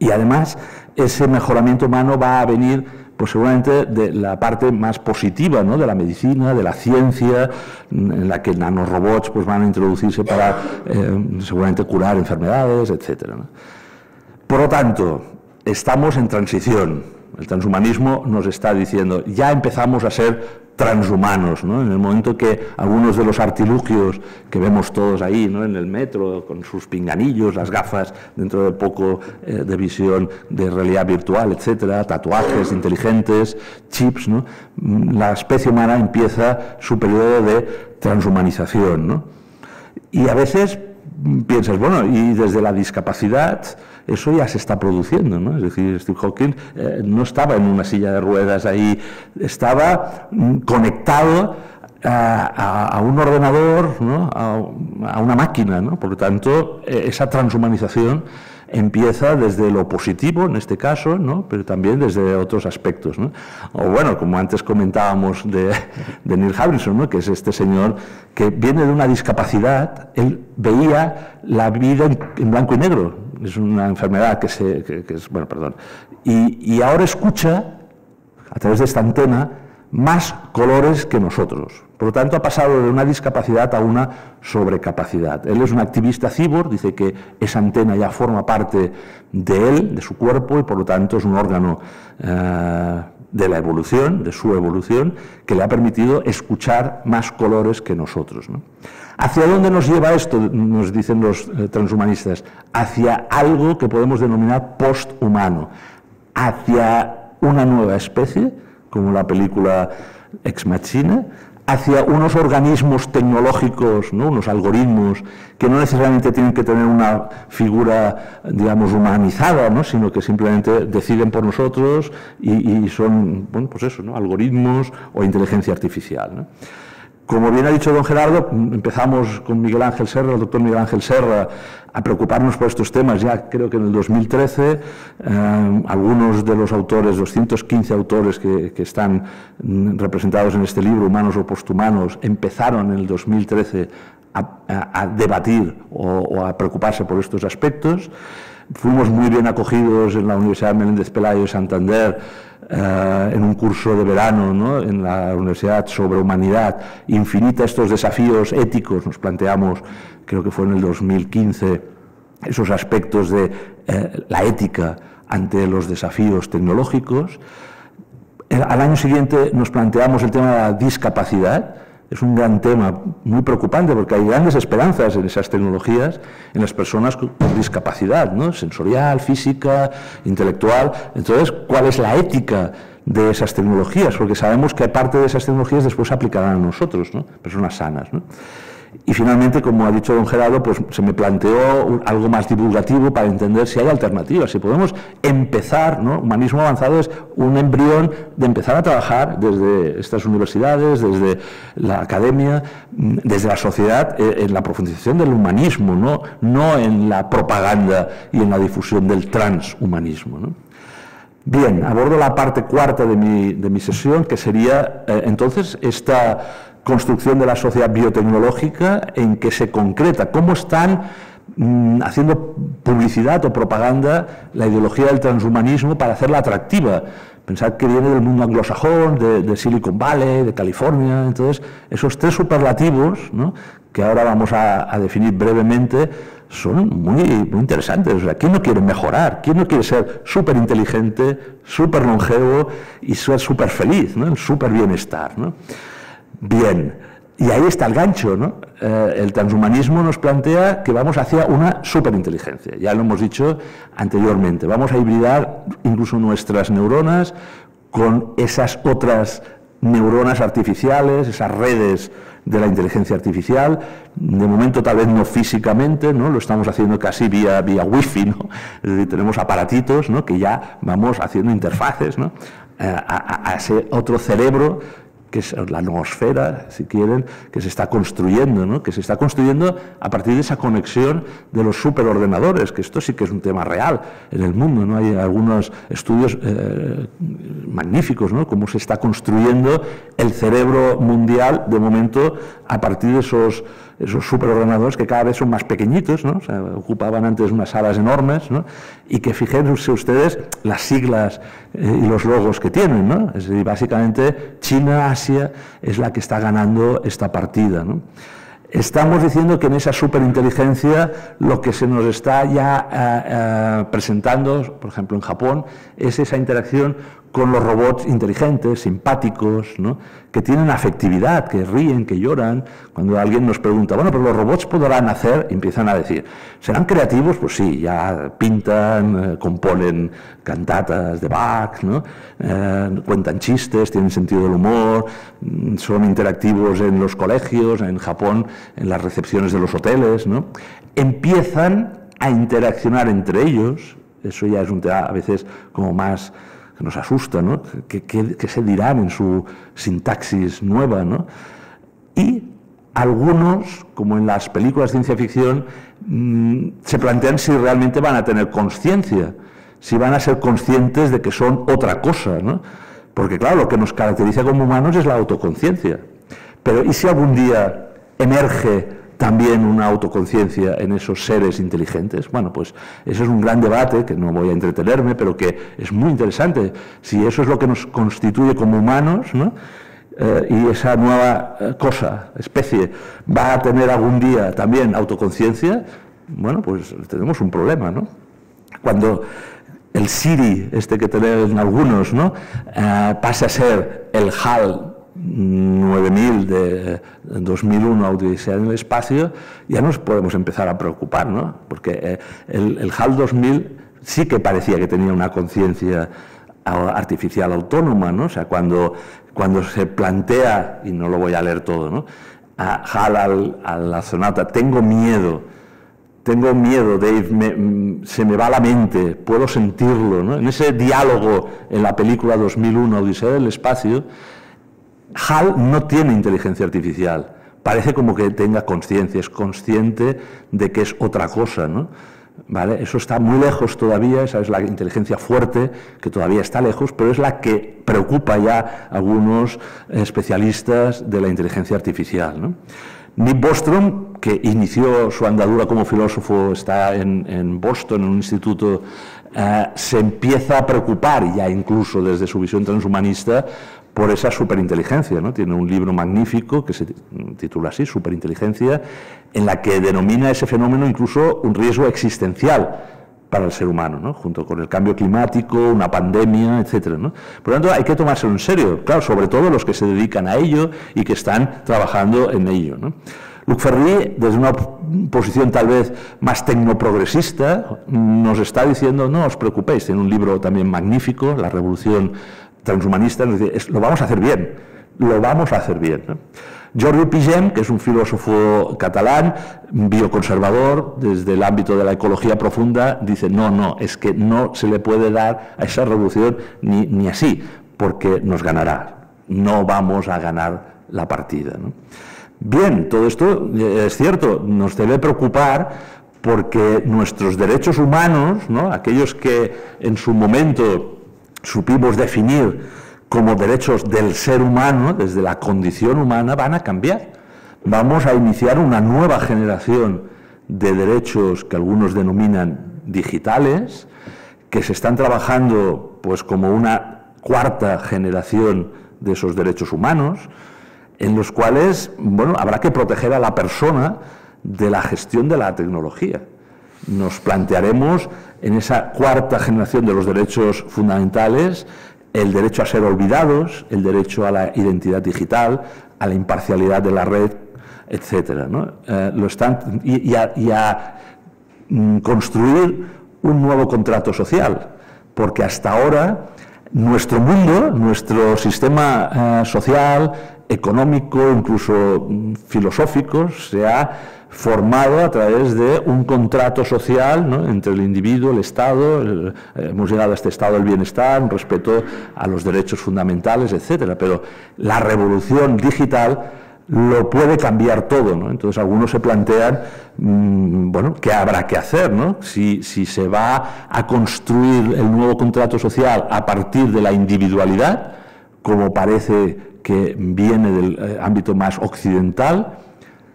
Y además, ese mejoramiento humano va a venir pues seguramente de la parte más positiva ¿no? de la medicina, de la ciencia, en la que nanorobots pues, van a introducirse para eh, seguramente curar enfermedades, etc. Por lo tanto, estamos en transición. El transhumanismo nos está diciendo, ya empezamos a ser transhumanos, ¿no? en el momento que algunos de los artilugios que vemos todos ahí ¿no? en el metro, con sus pinganillos, las gafas, dentro de poco eh, de visión de realidad virtual, etcétera, tatuajes inteligentes, chips, ¿no? Mm, la especie humana empieza su periodo de transhumanización. ¿no? Y a veces piensas, bueno, y desde la discapacidad eso ya se está produciendo, ¿no? Es decir, Steve Hawking eh, no estaba en una silla de ruedas ahí, estaba mm, conectado a, un ordenador, ¿no? a, una máquina, ¿no? Por lo tanto, e, esa transhumanización empieza desde lo positivo, en este caso, ¿no? pero también desde otros aspectos. O bueno, como antes comentábamos de, Neil Harrison, que es este señor que viene de una discapacidad, él veía la vida en, blanco y negro, es una enfermedad que, se, que, es, bueno, perdón, y, y ahora escucha a través de esta antena más colores que nosotros. Por lo tanto, ha pasado de una discapacidad a una sobrecapacidad. Él es un activista cibor, dice que esa antena ya forma parte de él, de su cuerpo, y por lo tanto es un órgano eh, de la evolución, de su evolución, que le ha permitido escuchar más colores que nosotros. ¿Hacia dónde nos lleva esto? Nos dicen los eh, transhumanistas. Hacia algo que podemos denominar posthumano, hacia una nueva especie, como la película Ex Machina, hacia unos organismos tecnológicos, ¿no? unos algoritmos, que no necesariamente tienen que tener una figura, digamos, humanizada, ¿no? sino que simplemente deciden por nosotros y, son, bueno, pues eso, ¿no? algoritmos o inteligencia artificial. Como bien ha dicho don Gerardo, empezamos con Miguel Ángel Serra, el doctor Miguel Ángel Serra, a preocuparnos por estos temas ya creo que en el 2013. Eh, algunos de los autores, 215 autores que, están mm, representados en este libro, Humanos o Posthumanos, empezaron en el 2013 a, debatir o, a preocuparse por estos aspectos. Fuimos muy bien acogidos en la Universidad Meléndez Pelayo de Santander eh, en un curso de verano en la Universidad sobre Humanidad, infinita estos desafíos éticos, nos planteamos, creo que fue en el 2015, esos aspectos de eh, la ética ante los desafíos tecnológicos. Al año siguiente nos planteamos el tema de la discapacidad, es un gran tema muy preocupante porque hay grandes esperanzas en esas tecnologías en las personas con discapacidad, ¿no? sensorial, física, intelectual. Entonces, ¿cuál es la ética de esas tecnologías? Porque sabemos que parte de esas tecnologías después se aplicarán a nosotros, ¿no? personas sanas. ¿no? Y finalmente, como ha dicho don Gerardo, pues se me planteó algo más divulgativo para entender si hay alternativas, si podemos empezar, ¿no? Humanismo avanzado es un embrión de empezar a trabajar desde estas universidades, desde la academia, desde la sociedad, eh, en la profundización del humanismo, no, no en la propaganda y en la difusión del transhumanismo. Bien, abordo la parte cuarta de mi, de mi sesión, que sería eh, entonces esta construcción de la sociedad biotecnológica en que se concreta, cómo están mm, haciendo publicidad o propaganda la ideología del transhumanismo para hacerla atractiva. Pensad que viene del mundo anglosajón, de, Silicon Valley, de California. Entonces, esos tres superlativos, que ahora vamos a, definir brevemente, son muy, interesantes. ¿quién no quiere mejorar? ¿Quién no quiere ser súper inteligente, súper longevo y ser súper feliz, ¿no? el súper bienestar? ¿no? Bien, y ahí está el gancho, ¿no? Eh, el transhumanismo nos plantea que vamos hacia una superinteligencia, ya lo hemos dicho anteriormente, vamos a hibridar incluso nuestras neuronas con esas otras neuronas artificiales, esas redes de la inteligencia artificial, de momento tal vez no físicamente, ¿no? lo estamos haciendo casi vía, vía wifi, ¿no? tenemos aparatitos ¿no? que ya vamos haciendo interfaces. Eh, a ese otro cerebro que es la noosfera, si quieren, que se está construyendo, ¿no? que se está construyendo a partir de esa conexión de los superordenadores, que esto sí que es un tema real en el mundo. ¿no? Hay algunos estudios eh, magníficos, ¿no? cómo se está construyendo el cerebro mundial de momento a partir de esos esos superordenadores que cada vez son más pequeñitos, ¿no? ocupaban antes unas salas enormes, ¿no? y que fíjense ustedes las siglas eh, y los logos que tienen. ¿no? Es decir, básicamente China, Asia es la que está ganando esta partida. Estamos diciendo que en esa superinteligencia lo que se nos está ya eh, eh, presentando, por ejemplo en Japón, es esa interacción con los robots inteligentes, simpáticos, ¿no? que tienen afectividad, que ríen, que lloran. Cuando alguien nos pregunta, bueno, pero los robots podrán hacer, empiezan a decir, ¿serán creativos? Pues sí, ya pintan, eh, componen cantatas de Bach, ¿no? Eh, cuentan chistes, tienen sentido del humor, mm, son interactivos en los colegios, en Japón, en las recepciones de los hoteles. ¿no? Empiezan a interaccionar entre ellos, eso ya es un tema a veces como más que nos asusta, ¿no? ¿Qué, se dirán en su sintaxis nueva, ¿no? Y algunos, como en las películas de ciencia ficción, mm, se plantean si realmente van a tener conciencia, si van a ser conscientes de que son otra cosa, ¿no? Porque claro, lo que nos caracteriza como humanos es la autoconciencia. Pero ¿y si algún día emerge también una autoconciencia en esos seres inteligentes? Bueno, pues ese es un gran debate que no voy a entretenerme, pero que es muy interesante. Si eso es lo que nos constituye como humanos, ¿no? Eh, y esa nueva eh, cosa, especie, va a tener algún día también autoconciencia, bueno, pues tenemos un problema, ¿no? Cuando el Siri, este que tienen algunos, ¿no? Eh, pase a ser el HAL 9000 de 2001 Odisea en el espacio, ya nos podemos empezar a preocupar, ¿no? Porque eh, el, HAL 2000 sí que parecía que tenía una conciencia artificial autónoma, ¿no? O sea, cuando, cuando se plantea, y no lo voy a leer todo, ¿no? A HAL a la sonata, tengo miedo, tengo miedo, Dave, mm, se me va la mente, puedo sentirlo, ¿no? En ese diálogo en la película 2001 Odisea del espacio, HAL no tiene inteligencia artificial. Parece como que tenga conciencia, es consciente de que es otra cosa, ¿no? ¿Vale? Eso está muy lejos todavía, esa es la inteligencia fuerte, que todavía está lejos, pero es la que preocupa ya a algunos especialistas de la inteligencia artificial. Nick Bostrom, que inició su andadura como filósofo, está en, Boston, en un instituto, eh, se empieza a preocupar, ya incluso desde su visión transhumanista, por esa superinteligencia. ¿no? Tiene un libro magnífico que se titula así, Superinteligencia, en la que denomina ese fenómeno incluso un riesgo existencial para el ser humano, ¿no? junto con el cambio climático, una pandemia, etc. ¿no? Por lo tanto, hay que tomárselo en serio, claro, sobre todo los que se dedican a ello y que están trabajando en ello. Luc Ferry, desde una posición tal vez más tecnoprogresista, nos está diciendo, no os preocupéis, tiene un libro también magnífico, La Revolución transhumanistas, lo vamos a hacer bien, lo vamos a hacer bien. Jordi Pigem, que es un filósofo catalán, bioconservador, desde el ámbito de la ecología profunda, dice, no, no, es que no se le puede dar a esa revolución ni, así, porque nos ganará, no vamos a ganar la partida. Bien, todo esto es cierto, nos debe preocupar porque nuestros derechos humanos, ¿no? aquellos que en su momento supimos definir como derechos del ser humano, desde la condición humana, van a cambiar. Vamos a iniciar una nueva generación de derechos que algunos denominan digitales, que se están trabajando pues como una cuarta generación de esos derechos humanos, en los cuales bueno, habrá que proteger a la persona de la gestión de la tecnología nos plantearemos en esa cuarta generación de los derechos fundamentales el derecho a ser olvidados, el derecho a la identidad digital, a la imparcialidad de la red, etcétera, eh, lo están, y, a, mm, construir un nuevo contrato social, porque hasta ahora nuestro mundo, nuestro sistema eh, social, económico, incluso mm, filosófico, se ha formado a través de un contrato social entre el individuo, el Estado, hemos llegado a este estado del bienestar, un respeto a los derechos fundamentales, etcétera. Pero la revolución digital lo puede cambiar todo, Entonces algunos se plantean, mm, bueno, ¿qué habrá que hacer, Si, si se va a construir el nuevo contrato social a partir de la individualidad, como parece que viene del eh, ámbito más occidental,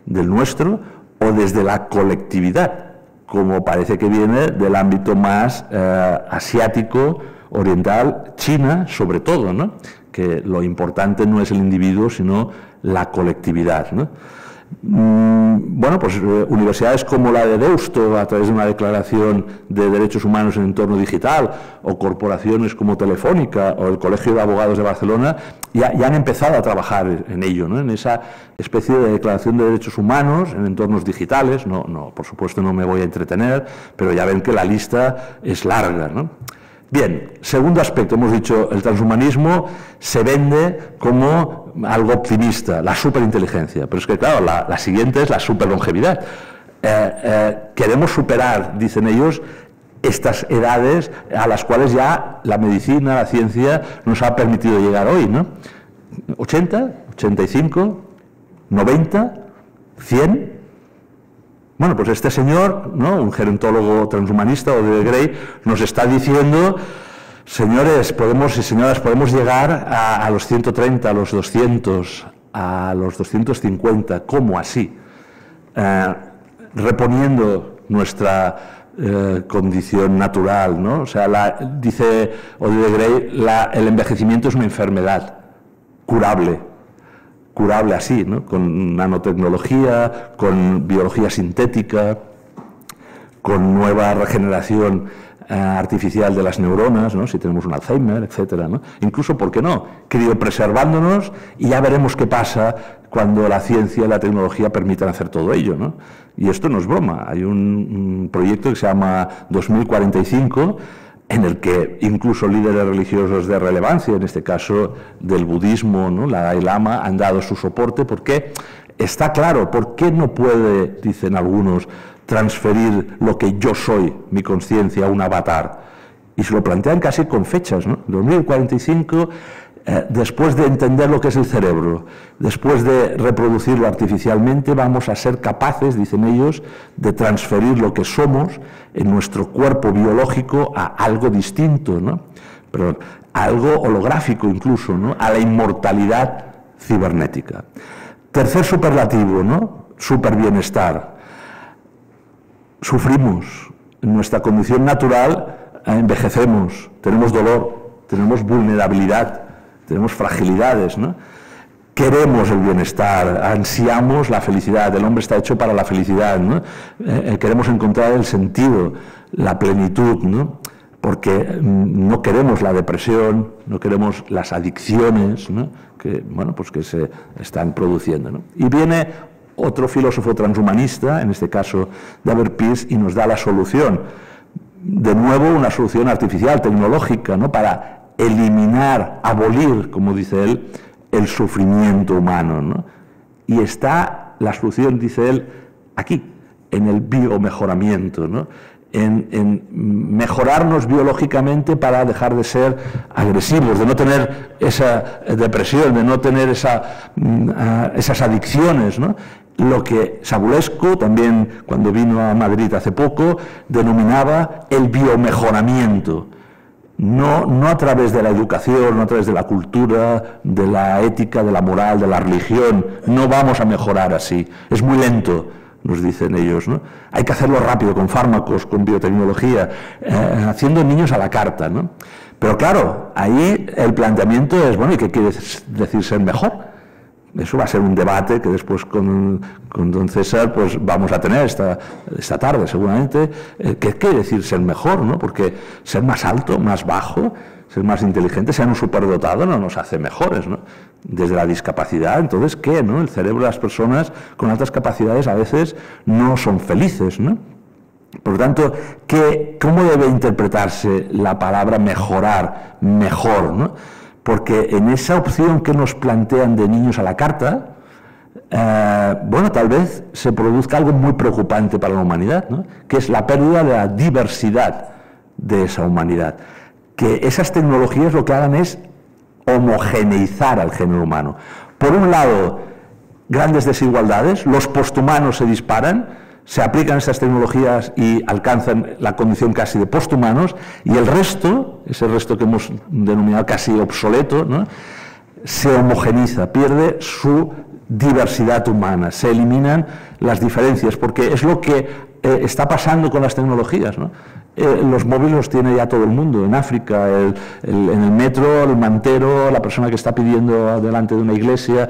del nuestro, o desde la colectividad, como parece que viene del ámbito más eh, asiático, oriental, China sobre todo, ¿no? que lo importante no es el individuo, sino la colectividad. Mm, bueno, pues eh, universidades como la de Deusto, a través de una declaración de derechos humanos en entorno digital, o corporaciones como Telefónica o el Colegio de Abogados de Barcelona, ya, han empezado a trabajar en ello, ¿no? en esa especie de declaración de derechos humanos en entornos digitales. No, no, por supuesto no me voy a entretener, pero ya ven que la lista es larga. ¿no? Bien, segundo aspecto, hemos dicho, el transhumanismo se vende como algo optimista, la superinteligencia, pero es que claro, la, siguiente es la superlongevidad. Eh, eh, queremos superar, dicen ellos, estas edades a las cuales ya la medicina, la ciencia nos ha permitido llegar hoy, ¿no? 80, 85, 90, 100, bueno, pues este señor, ¿no? un gerontólogo transhumanista o de Grey, nos está diciendo, señores podemos y señoras, podemos llegar a, los 130, a los 200, a los 250. ¿Cómo así? Eh, reponiendo nuestra eh, condición natural, ¿no? O sea, la, dice Odile Grey, el envejecimiento es una enfermedad curable curable así, ¿no? con nanotecnología, con biología sintética, con nueva regeneración eh, artificial de las neuronas, ¿no? si tenemos un Alzheimer, etcétera, ¿no? Incluso, ¿por qué no? preservándonos y ya veremos qué pasa cuando la ciencia y la tecnología permitan hacer todo ello, ¿no? Y esto no es broma. Hay un proyecto que se llama 2045 en el que incluso líderes religiosos de relevancia, en este caso del budismo, ¿no? la Dalai Lama, han dado su soporte, porque está claro, ¿por qué no puede, dicen algunos, transferir lo que yo soy, mi conciencia, a un avatar? Y se lo plantean casi con fechas, ¿no? 2045 eh, después de entender lo que es el cerebro, después de reproducirlo artificialmente, vamos a ser capaces, dicen ellos, de transferir lo que somos en nuestro cuerpo biológico a algo distinto, ¿no? Pero algo holográfico incluso, ¿no? a la inmortalidad cibernética. Tercer superlativo, ¿no? superbienestar. Sufrimos en nuestra condición natural, envejecemos, tenemos dolor, tenemos vulnerabilidad, tenemos fragilidades. Queremos el bienestar, ansiamos la felicidad, el hombre está hecho para la felicidad. Eh, eh, queremos encontrar el sentido, la plenitud. Porque mm, no queremos la depresión, no queremos las adicciones. Que, bueno, pues que se están produciendo. Y viene otro filósofo transhumanista, en este caso Peace, y nos da la solución. De nuevo, una solución artificial, tecnológica, ¿no? Para eliminar, abolir, como dice él, el sufrimiento humano. ¿no? Y está la solución, dice él, aquí, en el biomejoramiento, ¿no? En, en, mejorarnos biológicamente para dejar de ser agresivos, de no tener esa depresión, de no tener esa, mm, esas adicciones. ¿no? Lo que Sabulesco, también cuando vino a Madrid hace poco, denominaba el biomejoramiento no, no a través de la educación, no a través de la cultura, de la ética, de la moral, de la religión. No vamos a mejorar así. Es muy lento, nos dicen ellos. Hay que hacerlo rápido, con fármacos, con biotecnología, eh, haciendo niños a la carta. Pero claro, ahí el planteamiento es, bueno, ¿y qué quiere decir ser mejor? Eso va a ser un debate que después con, don César pues vamos a tener esta, esta tarde seguramente. Eh, ¿Qué quiere decir ser mejor? ¿no? Porque ser más alto, más bajo, ser más inteligente, ser un superdotado no nos hace mejores. ¿no? Desde la discapacidad, entonces, ¿qué? No? El cerebro de las personas con altas capacidades a veces no son felices. ¿no? Por lo tanto, ¿qué, ¿cómo debe interpretarse la palabra mejorar, mejor? ¿no? Porque en esa opción que nos plantean de niños a la carta, eh, bueno, tal vez se produzca algo muy preocupante para la humanidad, que es la pérdida de la diversidad de esa humanidad. Que esas tecnologías lo que hagan es homogeneizar al género humano. Por un lado, grandes desigualdades, los posthumanos se disparan, se aplican estas tecnologías y alcanzan la condición casi de posthumanos, y el resto, ese resto que hemos denominado casi obsoleto, se homogeniza, pierde su diversidad humana, se eliminan las diferencias, porque es lo que eh, está pasando con las tecnologías. Eh, los móviles los tiene ya todo el mundo, en África, en el metro, el mantero, la persona que está pidiendo delante de una iglesia,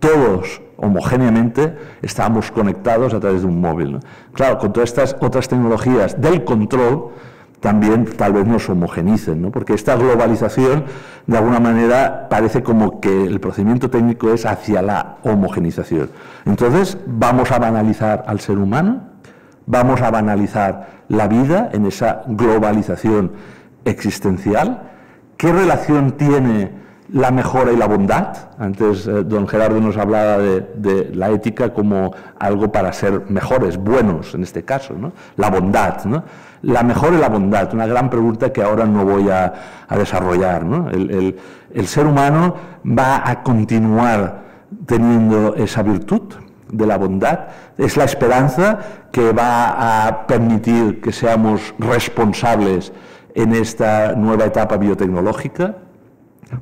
todos homogéneamente estamos conectados a través de un móvil. Claro, con todas estas otras tecnologías del control, también tal vez nos homogenicen, ¿no? porque esta globalización de alguna manera parece como que el procedimiento técnico es hacia la homogenización. Entonces vamos a banalizar al ser humano, vamos a banalizar la vida en esa globalización existencial. ¿Qué relación tiene la mejora y la bondad? Antes eh, don Gerardo nos hablaba de, la ética como algo para ser mejores, buenos en este caso, ¿no? la bondad. ¿no? la mejor y la bondad, una gran pregunta que ahora no voy a, desarrollar. El, ser humano va a continuar teniendo esa virtud de la bondad, es la esperanza que va a permitir que seamos responsables en esta nueva etapa biotecnológica,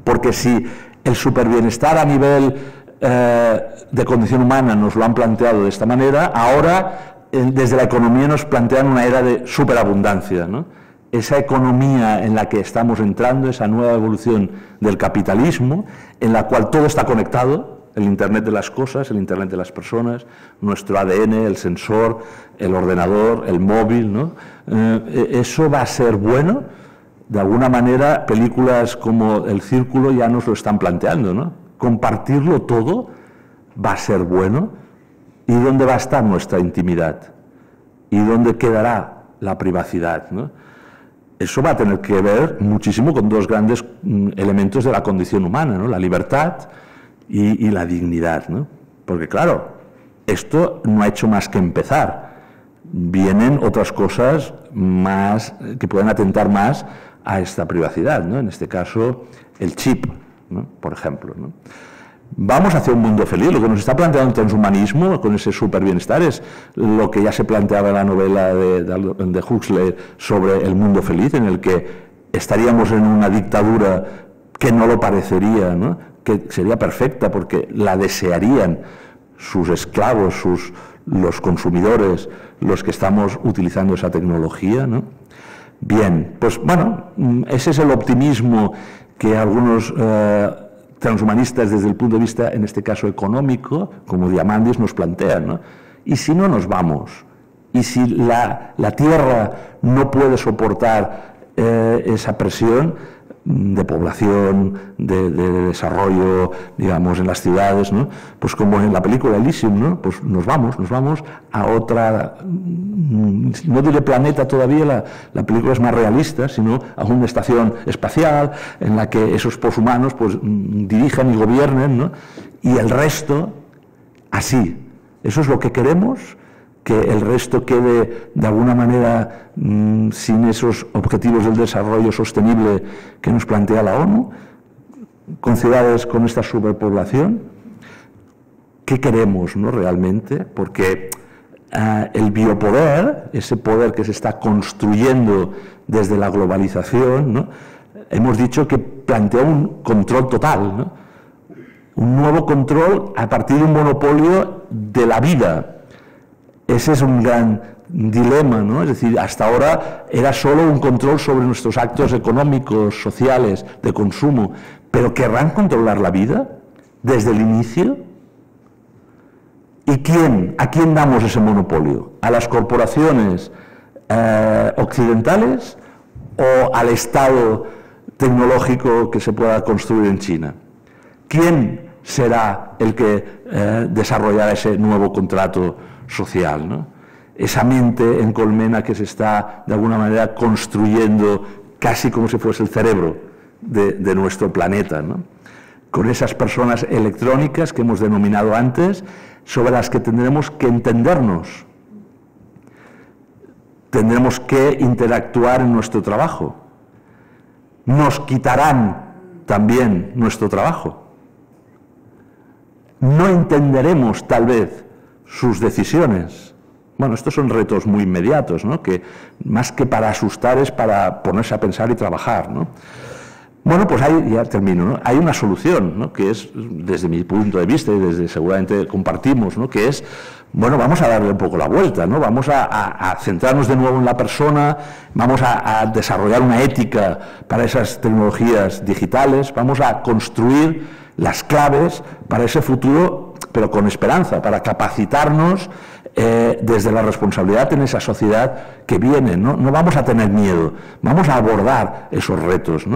porque si el superbienestar a nivel eh, de condición humana nos lo han planteado de esta manera, ahora desde la economía nos plantean una era de superabundancia. ¿no? Esa economía en la que estamos entrando, esa nueva evolución del capitalismo, en la cual todo está conectado, el Internet de las cosas, el Internet de las personas, nuestro ADN, el sensor, el ordenador, el móvil, ¿no? Eh, eso va a ser bueno. De alguna manera, películas como El Círculo ya nos lo están planteando, ¿no? Compartirlo todo va a ser bueno ¿Y dónde va a estar nuestra intimidad? ¿Y dónde quedará la privacidad? Eso va a tener que ver muchísimo con dos grandes mm, elementos de la condición humana, ¿no? la libertad y, la dignidad. Porque claro, esto no ha hecho más que empezar. Vienen otras cosas más que pueden atentar más a esta privacidad, ¿no? en este caso el chip, por ejemplo. Vamos hacia un mundo feliz. Lo que nos está planteando el transhumanismo con ese super bienestar es lo que ya se planteaba en la novela de, Huxley sobre el mundo feliz, en el que estaríamos en una dictadura que no lo parecería, que sería perfecta porque la desearían sus esclavos, sus, los consumidores, los que estamos utilizando esa tecnología. Bien, pues bueno, ese es el optimismo que algunos... Eh, transhumanistas desde el punto de vista, en este caso económico, como Diamandis nos plantean. ¿no? ¿Y si no nos vamos? ¿Y si la, la Tierra no puede soportar eh, esa presión? De población, de, desarrollo, digamos, en las ciudades, ¿no? Pues como en la película Elysium, ¿no? Pues nos vamos, nos vamos a otra, mm, no diré planeta todavía, la, la película es más realista, sino a una estación espacial en la que esos poshumanos pues mm, dirijan y gobiernen, ¿no? Y el resto, así. Eso es lo que queremos que el resto quede de alguna manera mm, sin esos objetivos del desarrollo sostenible que nos plantea la ONU, con ciudades con esta superpoblación. ¿Qué queremos ¿no? realmente? Porque eh, el biopoder, ese poder que se está construyendo desde la globalización, hemos dicho que plantea un control total, un nuevo control a partir de un monopolio de la vida, ese es un gran dilema, ¿no? Es decir, hasta ahora era solo un control sobre nuestros actos económicos, sociales, de consumo, pero ¿querrán controlar la vida desde el inicio? ¿Y quién? ¿A quién damos ese monopolio? ¿A las corporaciones eh, occidentales o al Estado tecnológico que se pueda construir en China? ¿Quién será el que eh, desarrollará ese nuevo contrato social, ¿no? esa mente en colmena que se está de alguna manera construyendo casi como si fuese el cerebro de, nuestro planeta, con esas personas electrónicas que hemos denominado antes, sobre las que tendremos que entendernos, tendremos que interactuar en nuestro trabajo, nos quitarán también nuestro trabajo, no entenderemos tal vez sus decisiones. Bueno, estos son retos muy inmediatos, ¿no? que más que para asustar es para ponerse a pensar y trabajar. ¿no? Bueno, pues hay, ya termino, ¿no? hay una solución, ¿no? que es, desde mi punto de vista y desde seguramente compartimos, ¿no? que es, bueno, vamos a darle un poco la vuelta, ¿no? vamos a, centrarnos de nuevo en la persona, vamos a, a, desarrollar una ética para esas tecnologías digitales, vamos a construir las claves para ese futuro pero con esperanza, para capacitarnos eh, desde la responsabilidad en esa sociedad que viene. ¿no? no vamos a tener miedo, vamos a abordar esos retos.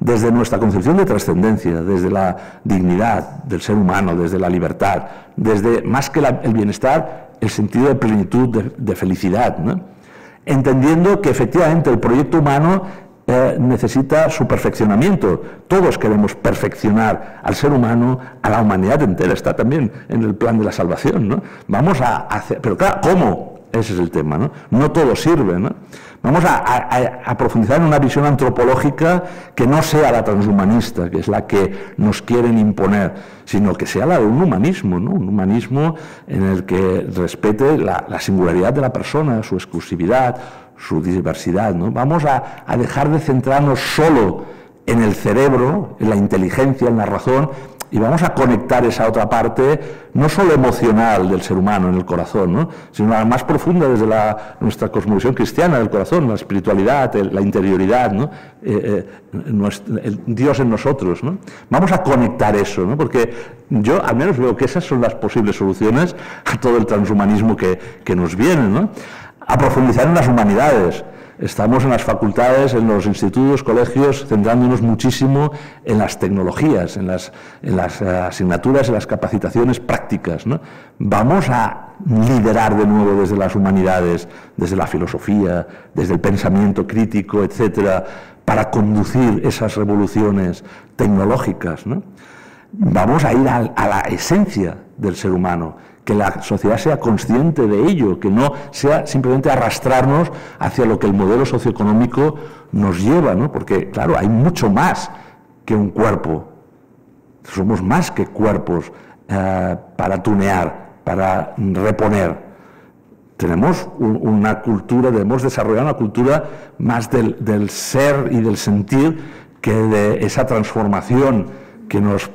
Desde nuestra concepción de trascendencia, desde la dignidad del ser humano, desde la libertad, desde más que el bienestar, el sentido de plenitud, de, felicidad. Entendiendo que efectivamente el proyecto humano eh, necesita su perfeccionamiento. Todos queremos perfeccionar al ser humano, a la humanidad entera, está también en el plan de la salvación. ¿no? Vamos a hacer, pero claro, ¿cómo? Ese es el tema, ¿no? No todo sirve, ¿no? Vamos a, profundizar en una visión antropológica que no sea la transhumanista, que es la que nos quieren imponer, sino que sea la de un humanismo, ¿no? Un humanismo en el que respete la singularidad de la persona, su exclusividad, su diversidad. ¿no? Vamos a, dejar de centrarnos solo en el cerebro, en la inteligencia, en la razón, y vamos a conectar esa otra parte, no solo emocional del ser humano, en el corazón, ¿no? sino la más profunda desde la, nuestra cosmovisión cristiana del corazón, la espiritualidad, la interioridad. Eh, eh, el Dios en nosotros. ¿no? Vamos a conectar eso, ¿no? porque yo al menos veo que esas son las posibles soluciones a todo el transhumanismo que, que nos viene. ¿no? A profundizar en las humanidades. Estamos en las facultades, en los institutos, colegios, centrándonos muchísimo en las tecnologías, en las, eh, asignaturas, en las capacitaciones prácticas. Vamos a liderar de nuevo desde las humanidades, desde la filosofía, desde el pensamiento crítico, etcétera, para conducir esas revoluciones tecnológicas. ¿no? Vamos a ir a la esencia del ser humano que la sociedad sea consciente de ello, que no sea simplemente arrastrarnos hacia lo que el modelo socioeconómico nos lleva, ¿no? porque claro, hay mucho más que un cuerpo, somos más que cuerpos eh, para tunear, para reponer. Tenemos una cultura, debemos desarrollar una cultura más del, ser y del sentir que de esa transformación que nos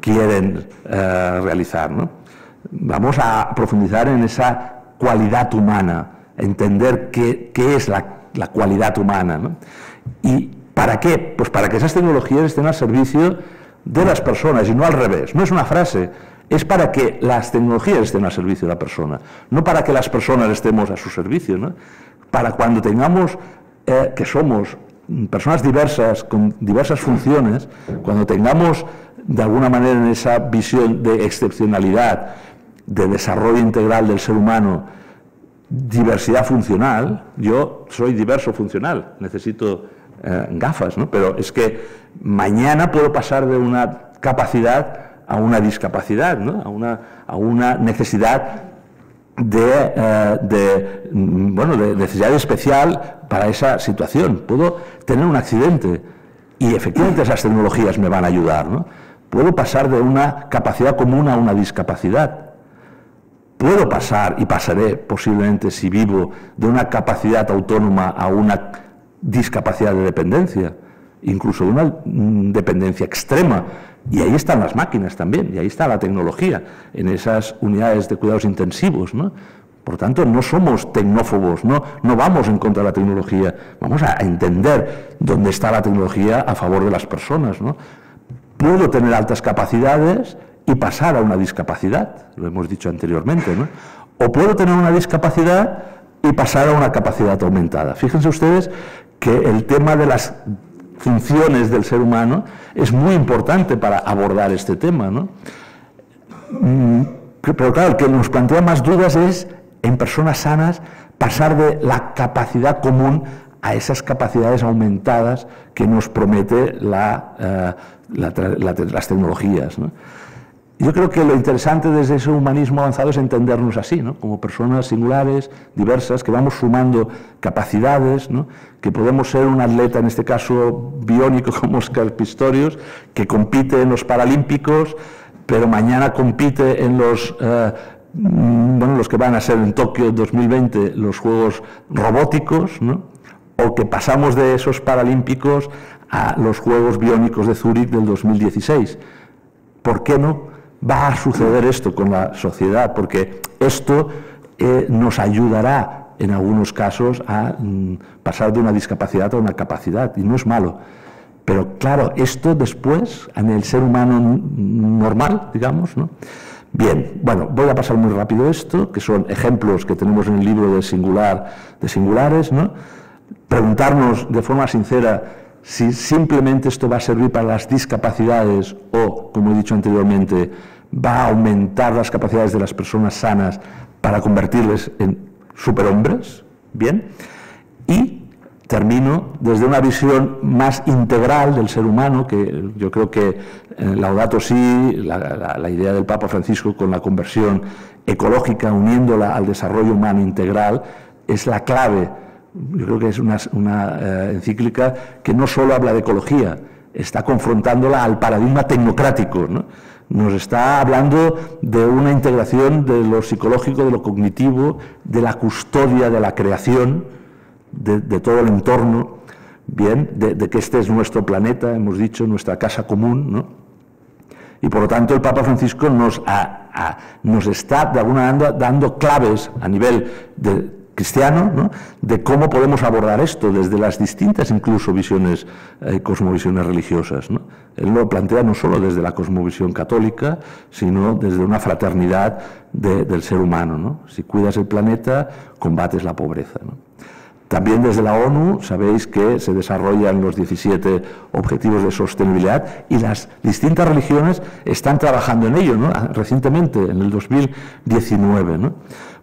quieren eh, realizar. ¿no? Vamos a profundizar en esa cualidad humana, entender qué, es la, cualidad humana. ¿Y para qué? Pues para que esas tecnologías estén al servicio de las personas y no al revés. No es una frase, es para que las tecnologías estén al servicio de la persona, no para que las personas estemos a su servicio. Para cuando tengamos eh, que somos personas diversas, con diversas funciones, cuando tengamos de alguna manera en esa visión de excepcionalidad, de desarrollo integral del ser humano, diversidad funcional, yo soy diverso funcional, necesito eh, gafas, ¿no? pero es que mañana puedo pasar de una capacidad a una discapacidad, ¿no? a, una, a una necesidad de, eh, de, mm, bueno, de necesidad especial para esa situación. Puedo tener un accidente y efectivamente esas tecnologías me van a ayudar. ¿no? Puedo pasar de una capacidad común a una discapacidad puedo pasar y pasaré posiblemente si vivo de una capacidad autónoma a una discapacidad de dependencia, incluso de una dependencia extrema. Y ahí están las máquinas también, y ahí está la tecnología, en esas unidades de cuidados intensivos. ¿no? Por tanto, no somos tecnófobos, no, no vamos en contra de la tecnología, vamos a entender dónde está la tecnología a favor de las personas. ¿no? Puedo tener altas capacidades, y pasar a una discapacidad, lo hemos dicho anteriormente, ¿no? O puedo tener una discapacidad y pasar a una capacidad aumentada. Fíjense ustedes que el tema de las funciones del ser humano es muy importante para abordar este tema, ¿no? Mm, pero claro, el que nos plantea más dudas es, en personas sanas, pasar de la capacidad común a esas capacidades aumentadas que nos promete la, eh, las tecnologías. ¿no? Yo creo que lo interesante desde ese humanismo avanzado es entendernos así, ¿no? como personas singulares, diversas, que vamos sumando capacidades, que podemos ser un atleta, en este caso biónico *laughs* como Oscar Pistorius, que compite en los Paralímpicos, pero mañana compite en los, eh, mm, bueno, los que van a ser en Tokio 2020 los Juegos Robóticos, ¿no? o que pasamos de esos Paralímpicos a los Juegos Biónicos de Zúrich del 2016. ¿Por qué no? Va a suceder esto con la sociedad, porque esto eh, nos ayudará en algunos casos a mm, pasar de una discapacidad a una capacidad, y no es malo. Pero claro, esto después, en el ser humano normal, digamos, ¿no? Bien, bueno, voy a pasar muy rápido esto, que son ejemplos que tenemos en el libro de singular, de singulares, ¿no? Preguntarnos de forma sincera si simplemente esto va a servir para las discapacidades o, como he dicho anteriormente, va a aumentar las capacidades de las personas sanas para convertirles en superhombres, bien, y termino desde una visión más integral del ser humano, que yo creo que eh, Laudato sí, la, idea del Papa Francisco con la conversión ecológica, uniéndola al desarrollo humano integral, es la clave. Yo creo que es una, eh, encíclica que no solo habla de ecología, está confrontándola al paradigma tecnocrático. Nos está hablando de una integración de lo psicológico, de lo cognitivo, de la custodia de la creación, de, todo el entorno, bien, de, que este es nuestro planeta, hemos dicho, nuestra casa común, ¿no? Y por lo tanto el Papa Francisco nos, nos está de alguna manera dando claves a nivel de, cristiano ¿no? de cómo podemos abordar esto desde las distintas incluso visiones, eh, cosmovisiones religiosas. ¿no? Él lo plantea no solo desde la cosmovisión católica, sino desde una fraternidad del ser humano. ¿no? Si cuidas el planeta, combates la pobreza. También desde la ONU sabéis que se desarrollan los 17 objetivos de sostenibilidad y las distintas religiones están trabajando en ello, ¿no? recientemente, en el 2019. ¿no?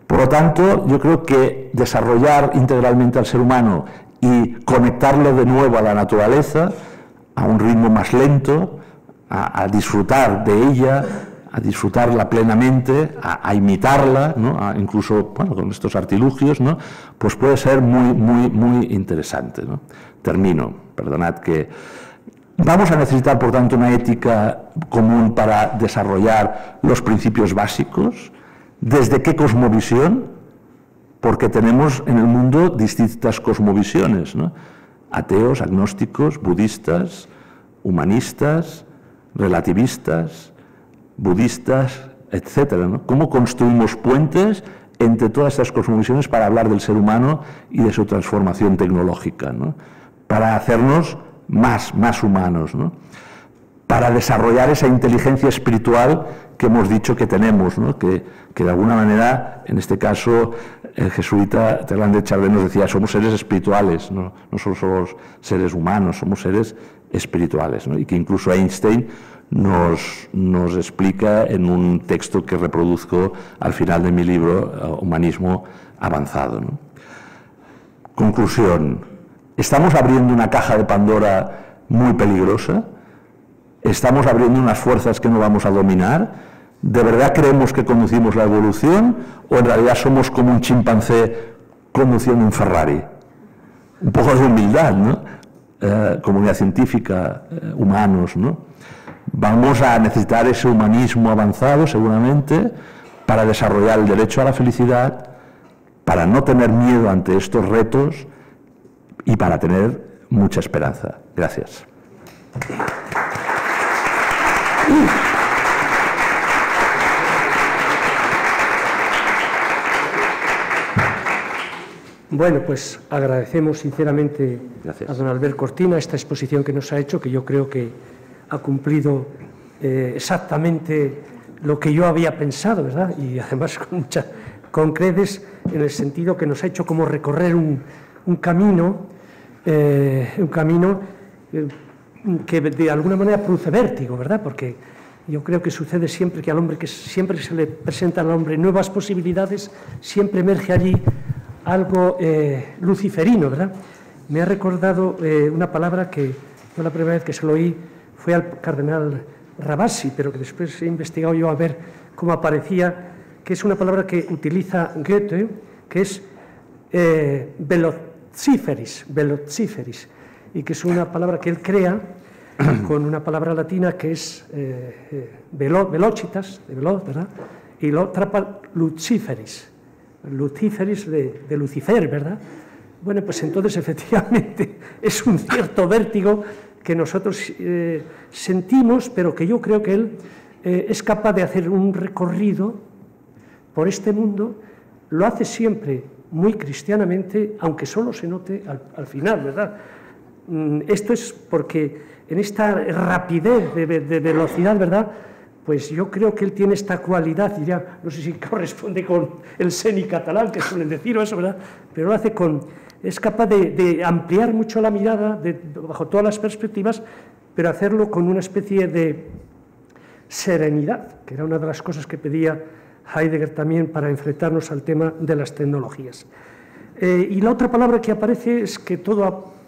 Por lo tanto, yo creo que desarrollar integralmente al ser humano y conectarlo de nuevo a la naturaleza, a un ritmo más lento, a, disfrutar de ella, a disfrutarla plenamente, a, imitarla, incluso con estos artilugios, ¿no? pues puede ser muy, muy, muy interesante. Termino, perdonad que... Vamos a necesitar, por tanto, una ética común para desarrollar los principios básicos. ¿Desde qué cosmovisión? Porque tenemos en el mundo distintas cosmovisiones, ateos, agnósticos, budistas, humanistas, relativistas, budistas. ¿no? ¿Cómo construimos puentes entre todas estas cosmovisiones para hablar del ser humano y de su transformación tecnológica? ¿no? Para hacernos más, más humanos, ¿no? Para desarrollar esa inteligencia espiritual que hemos dicho que tenemos, que, de alguna manera, en este caso, el jesuita Terlán de Chardin nos decía, somos seres espirituales, no, no somos seres humanos, somos seres espirituales, y que incluso Einstein nos, nos, explica en un texto que reproduzco al final de mi libro, eh, Humanismo Avanzado. Conclusión, estamos abriendo una caja de Pandora muy peligrosa, estamos abriendo unas fuerzas que no vamos a dominar, ¿de verdad creemos que conducimos la evolución o en realidad somos como un chimpancé conduciendo un Ferrari? Un poco de humildad, ¿no? Eh, comunidad científica, eh, humanos, ¿no? Vamos a necesitar ese humanismo avanzado, seguramente, para desarrollar el derecho a la felicidad, para no tener miedo ante estos retos y para tener mucha esperanza. Gracias. Bueno, pues agradecemos sinceramente a don Albert Cortina esta exposición que nos ha hecho, que yo creo que ha cumplido eh, exactamente lo que yo había pensado, ¿verdad? Y además con, mucha, con creces en el sentido que nos ha hecho como recorrer un, camino, eh, un camino eh, que de alguna manera produce vértigo, ¿verdad? Porque yo creo que sucede siempre que al hombre, que siempre se le presenta al hombre nuevas posibilidades, siempre emerge allí algo luciferino, ¿verdad? Me ha recordado una palabra que yo la primera vez que se lo oí fue al cardenal Rabasi, pero que después he investigado yo a ver cómo aparecía, que es una palabra que utiliza Goethe, que es eh, velociferis, y que es una palabra que él crea *clears throat* con una palabra latina que es eh, eh velocitas, de veloz, ¿verdad? Y lo trapa luciferis, luciferis de, de Lucifer, ¿verdad? Bueno, pues entonces *laughs* efectivamente es un cierto vértigo que nosotros eh, sentimos, pero que yo creo que él eh, es capaz de hacer un recorrido por este mundo, lo hace siempre muy cristianamente, aunque solo se note al, final, ¿verdad? Mm, esto es porque en esta rapidez de, velocidad, ¿verdad? pues yo creo que él tiene esta cualidad, diría, no sé si *laughs* corresponde con el seni catalán, que suelen decir eso, ¿verdad? Pero lo hace con, es capaz de, ampliar mucho la mirada bajo todas las perspectivas, pero hacerlo con una especie de serenidad, que era una de las cosas que pedía Heidegger también para enfrentarnos al tema de las tecnologías. Eh, y la otra palabra que aparece es que todo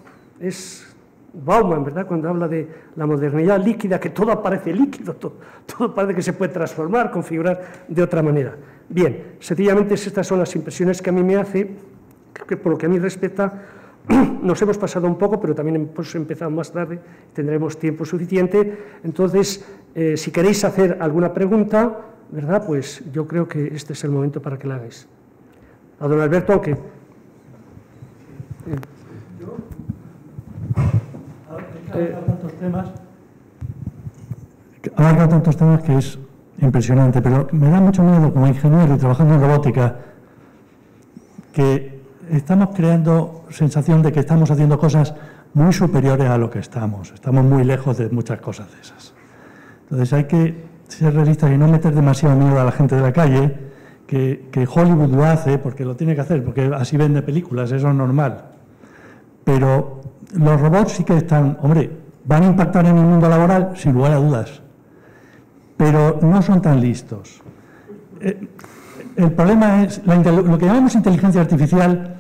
es Bauman, ¿verdad? Cuando habla de la modernidad líquida, que todo aparece líquido, todo, todo, parece que se puede transformar, configurar de otra manera. Bien, sencillamente estas son las impresiones que a mí me hace, que por lo que a mí respecta, *clears throat* nos hemos pasado un poco, pero también hemos empezado más tarde, tendremos tiempo suficiente. Entonces, eh, si queréis hacer alguna pregunta, ¿verdad? Pues yo creo que este es el momento para que la hagáis. A don Alberto, aunque... Tantos temas, abarca tantos temas que es impresionante, pero me da mucho miedo como ingeniero y trabajando en robótica que estamos creando sensación de que estamos haciendo cosas muy superiores a lo que estamos. Estamos muy lejos de muchas cosas de esas. Entonces hay que ser realistas y no meter demasiado miedo a la gente de la calle, que, que Hollywood lo hace porque lo tiene que hacer, porque así vende películas, eso es normal. Pero los robots sí que están, hombre, van a impactar en el mundo laboral, sin lugar a dudas, pero no son tan listos. Eh, el problema es, lo que llamamos inteligencia artificial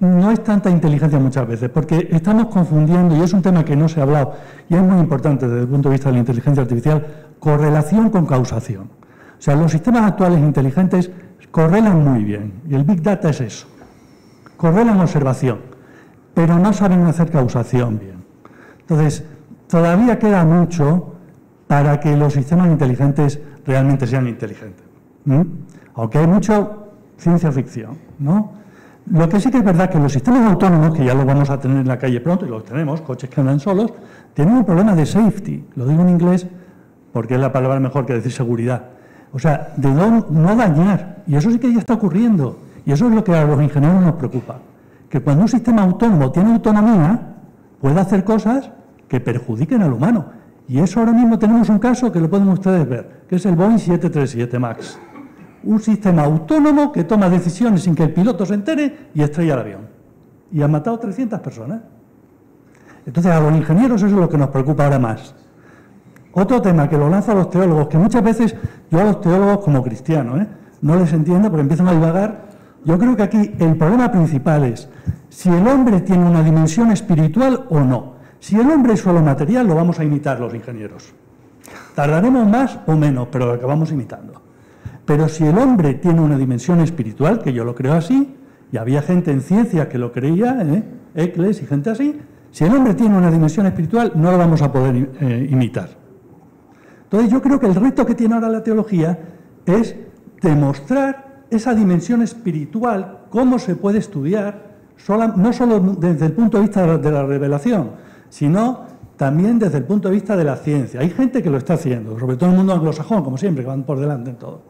no es tanta inteligencia muchas veces, porque estamos confundiendo, y es un tema que no se ha hablado, y es muy importante desde el punto de vista de la inteligencia artificial, correlación con causación. O sea, los sistemas actuales inteligentes correlan muy bien, y el Big Data es eso, correlan observación pero no saben hacer causación bien. Entonces, todavía queda mucho para que los sistemas inteligentes realmente sean inteligentes. Aunque hay mucha ciencia ficción, ¿no? Lo que sí que es verdad que los sistemas autónomos, que ya los vamos a tener en la calle pronto, y los tenemos, coches que andan solos, tienen un problema de safety. Lo digo en inglés porque es la palabra mejor que decir seguridad. O sea, de no, no dañar. Y eso sí que ya está ocurriendo. Y eso es lo que a los ingenieros nos preocupa que cuando un sistema autónomo tiene autonomía, puede hacer cosas que perjudiquen al humano. Y eso ahora mismo tenemos un caso que lo pueden ustedes ver, que es el Boeing 737 MAX. Un sistema autónomo que toma decisiones sin que el piloto se entere y estrella el avión. Y ha matado 300 personas. Entonces, a los ingenieros eso es lo que nos preocupa ahora más. Otro tema que lo lanza los teólogos, que muchas veces yo a los teólogos como cristianos ¿eh? no les entiendo porque empiezan a divagar yo creo que aquí el problema principal es si el hombre tiene una dimensión espiritual o no. Si el hombre es solo material, lo vamos a imitar los ingenieros. Tardaremos más o menos, pero lo acabamos imitando. Pero si el hombre tiene una dimensión espiritual, que yo lo creo así, y había gente en ciencia que lo creía, ¿eh? Ecles y gente así, si el hombre tiene una dimensión espiritual, no lo vamos a poder eh, imitar. Entonces yo creo que el reto que tiene ahora la teología es demostrar esa dimensión espiritual, cómo se puede estudiar, no solo desde el punto de vista de la revelación, sino también desde el punto de vista de la ciencia. Hay gente que lo está haciendo, sobre todo en el mundo anglosajón, como siempre, que van por delante en todo.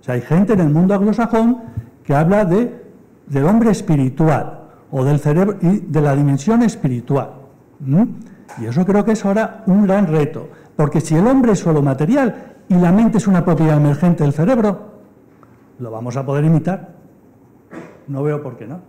O sea, hay gente en el mundo anglosajón que habla de, del hombre espiritual o del cerebro y de la dimensión espiritual. Y eso creo que es ahora un gran reto, porque si el hombre es solo material y la mente es una propiedad emergente del cerebro, lo vamos a poder imitar. No veo por qué no.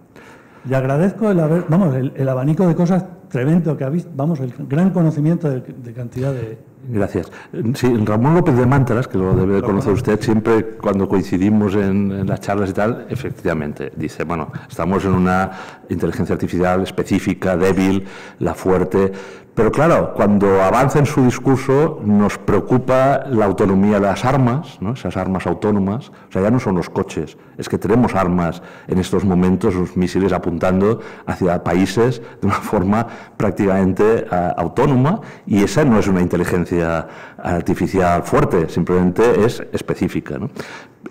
Le agradezco el, haber, vamos, el, abanico de cosas tremendo que habéis, vamos, el gran conocimiento de, cantidad de... Gracias. Sí, Ramón López de Mantras, que lo debe conocer usted, siempre cuando coincidimos en, en, las charlas y tal, efectivamente, dice, bueno, estamos en una inteligencia artificial específica, débil, la fuerte, pero claro, cuando avanza en su discurso nos preocupa la autonomía de las armas, ¿no? esas armas autónomas. O sea, ya no son los coches, es que tenemos armas en estos momentos, los misiles apuntando hacia países de una *laughs* forma prácticamente eh, autónoma y esa no es una inteligencia artificial fuerte, simplemente es específica.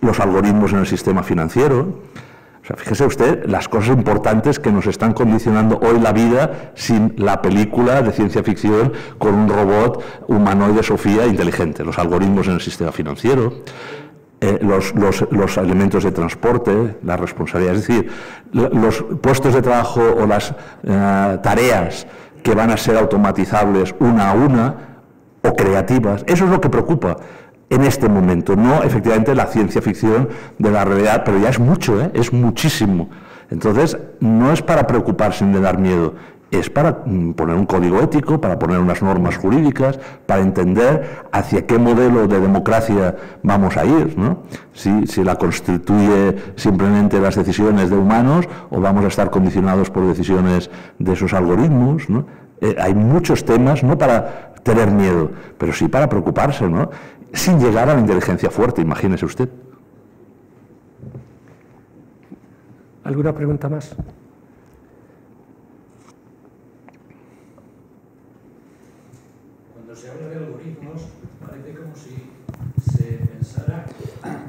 Los algoritmos en el sistema financiero fíjese usted las cosas importantes que nos están condicionando hoy la vida sin la película de ciencia ficción con un robot humanoide Sofía inteligente, los algoritmos en el sistema financiero. Eh, los, elementos de transporte, la responsabilidad, es decir, los puestos de trabajo o las eh, tareas que van a ser automatizables una a una, o creativas. Eso es lo que preocupa en este momento, no efectivamente la ciencia ficción de la realidad, pero ya es mucho, ¿eh? es muchísimo. Entonces, no es para preocuparse ni dar miedo, es para mm, poner un código ético, para poner unas normas jurídicas, para entender hacia qué modelo de democracia vamos a ir, ¿no? Si, la constituye simplemente las decisiones de humanos o vamos a estar condicionados por decisiones de esos algoritmos. Eh, hay muchos temas, no para tener miedo, pero sí para preocuparse, ¿no? Sin llegar a la inteligencia fuerte, imagínese usted. ¿Alguna pregunta más? Cuando se habla de algoritmos, parece como si se pensara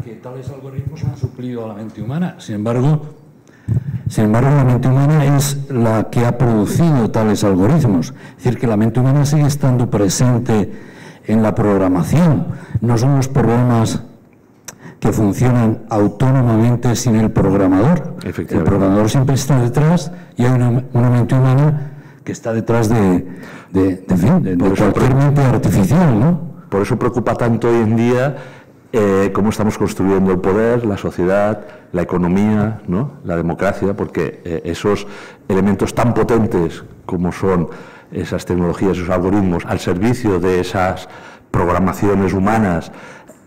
que tales algoritmos han suplido a la mente humana. Sin embargo, sin embargo, la mente humana es la que ha producido tales algoritmos. Es decir, que la mente humana sigue estando presente en la programación. No son los programas que funcionan autónomamente sin el programador. El programador siempre está detrás y hay una, mente humana que está detrás de, de, cualquier mente artificial. ¿no? Por eso preocupa tanto hoy en día eh, cómo estamos construyendo el poder, la sociedad, la economía, ¿no? la democracia, porque eh, esos elementos tan potentes como son esas tecnologías, esos algoritmos, al servicio de esas programaciones humanas,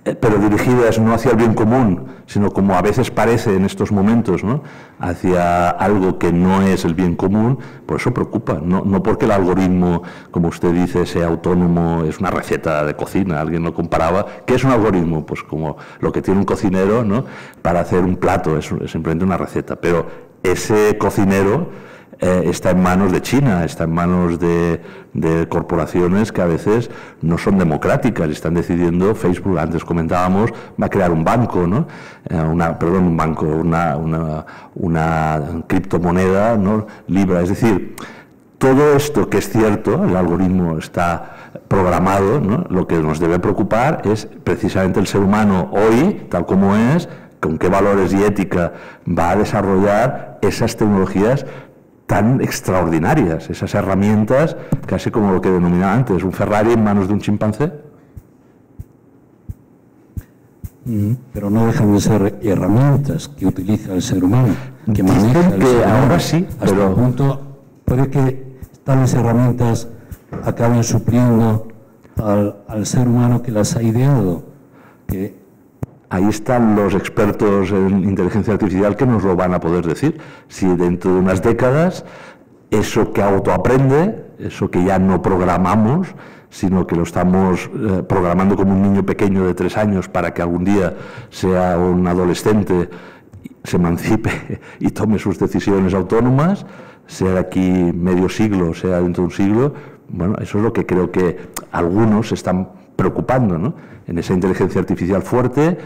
eh, pero dirigidas no hacia el bien común, sino como a veces parece en estos momentos, ¿no? hacia algo que no es el bien común, por eso preocupa. No, no porque el algoritmo, como usted dice, sea autónomo, es una receta de cocina, alguien lo comparaba. ¿Qué es un algoritmo? Pues como lo que tiene un cocinero ¿no? para hacer un plato, es simplemente una receta. Pero ese cocinero eh, está en manos de China, está en manos de, corporaciones que a veces no son democráticas están decidiendo, Facebook, antes comentábamos, va a crear un banco, ¿no? Eh, una, perdón, un banco, una, criptomoneda, ¿no? Libra, es decir, todo esto que es cierto, el algoritmo está programado, lo que nos debe preocupar es precisamente el ser humano hoy, tal como es, con qué valores y ética va a desarrollar esas tecnologías tan extraordinarias, esas herramientas, casi como lo que denominaba antes, un Ferrari en manos de un chimpancé. Mm, pero no dejan de ser herramientas que utiliza el ser humano, que maneja que ahora sí, hasta pero... punto puede que tales herramientas acaben supliendo al, al ser humano que las ha ideado, que Ahí están los expertos en inteligencia artificial que nos lo van a poder decir. Si dentro de unas décadas eso que autoaprende, eso que ya no programamos, sino que lo estamos eh, programando como un niño pequeño de tres años para que algún día sea un adolescente, se emancipe *laughs* y tome sus decisiones autónomas, sea aquí medio siglo, sea dentro de un siglo, bueno, eso es lo que creo que algunos están preocupando, ¿no? En esa inteligencia artificial fuerte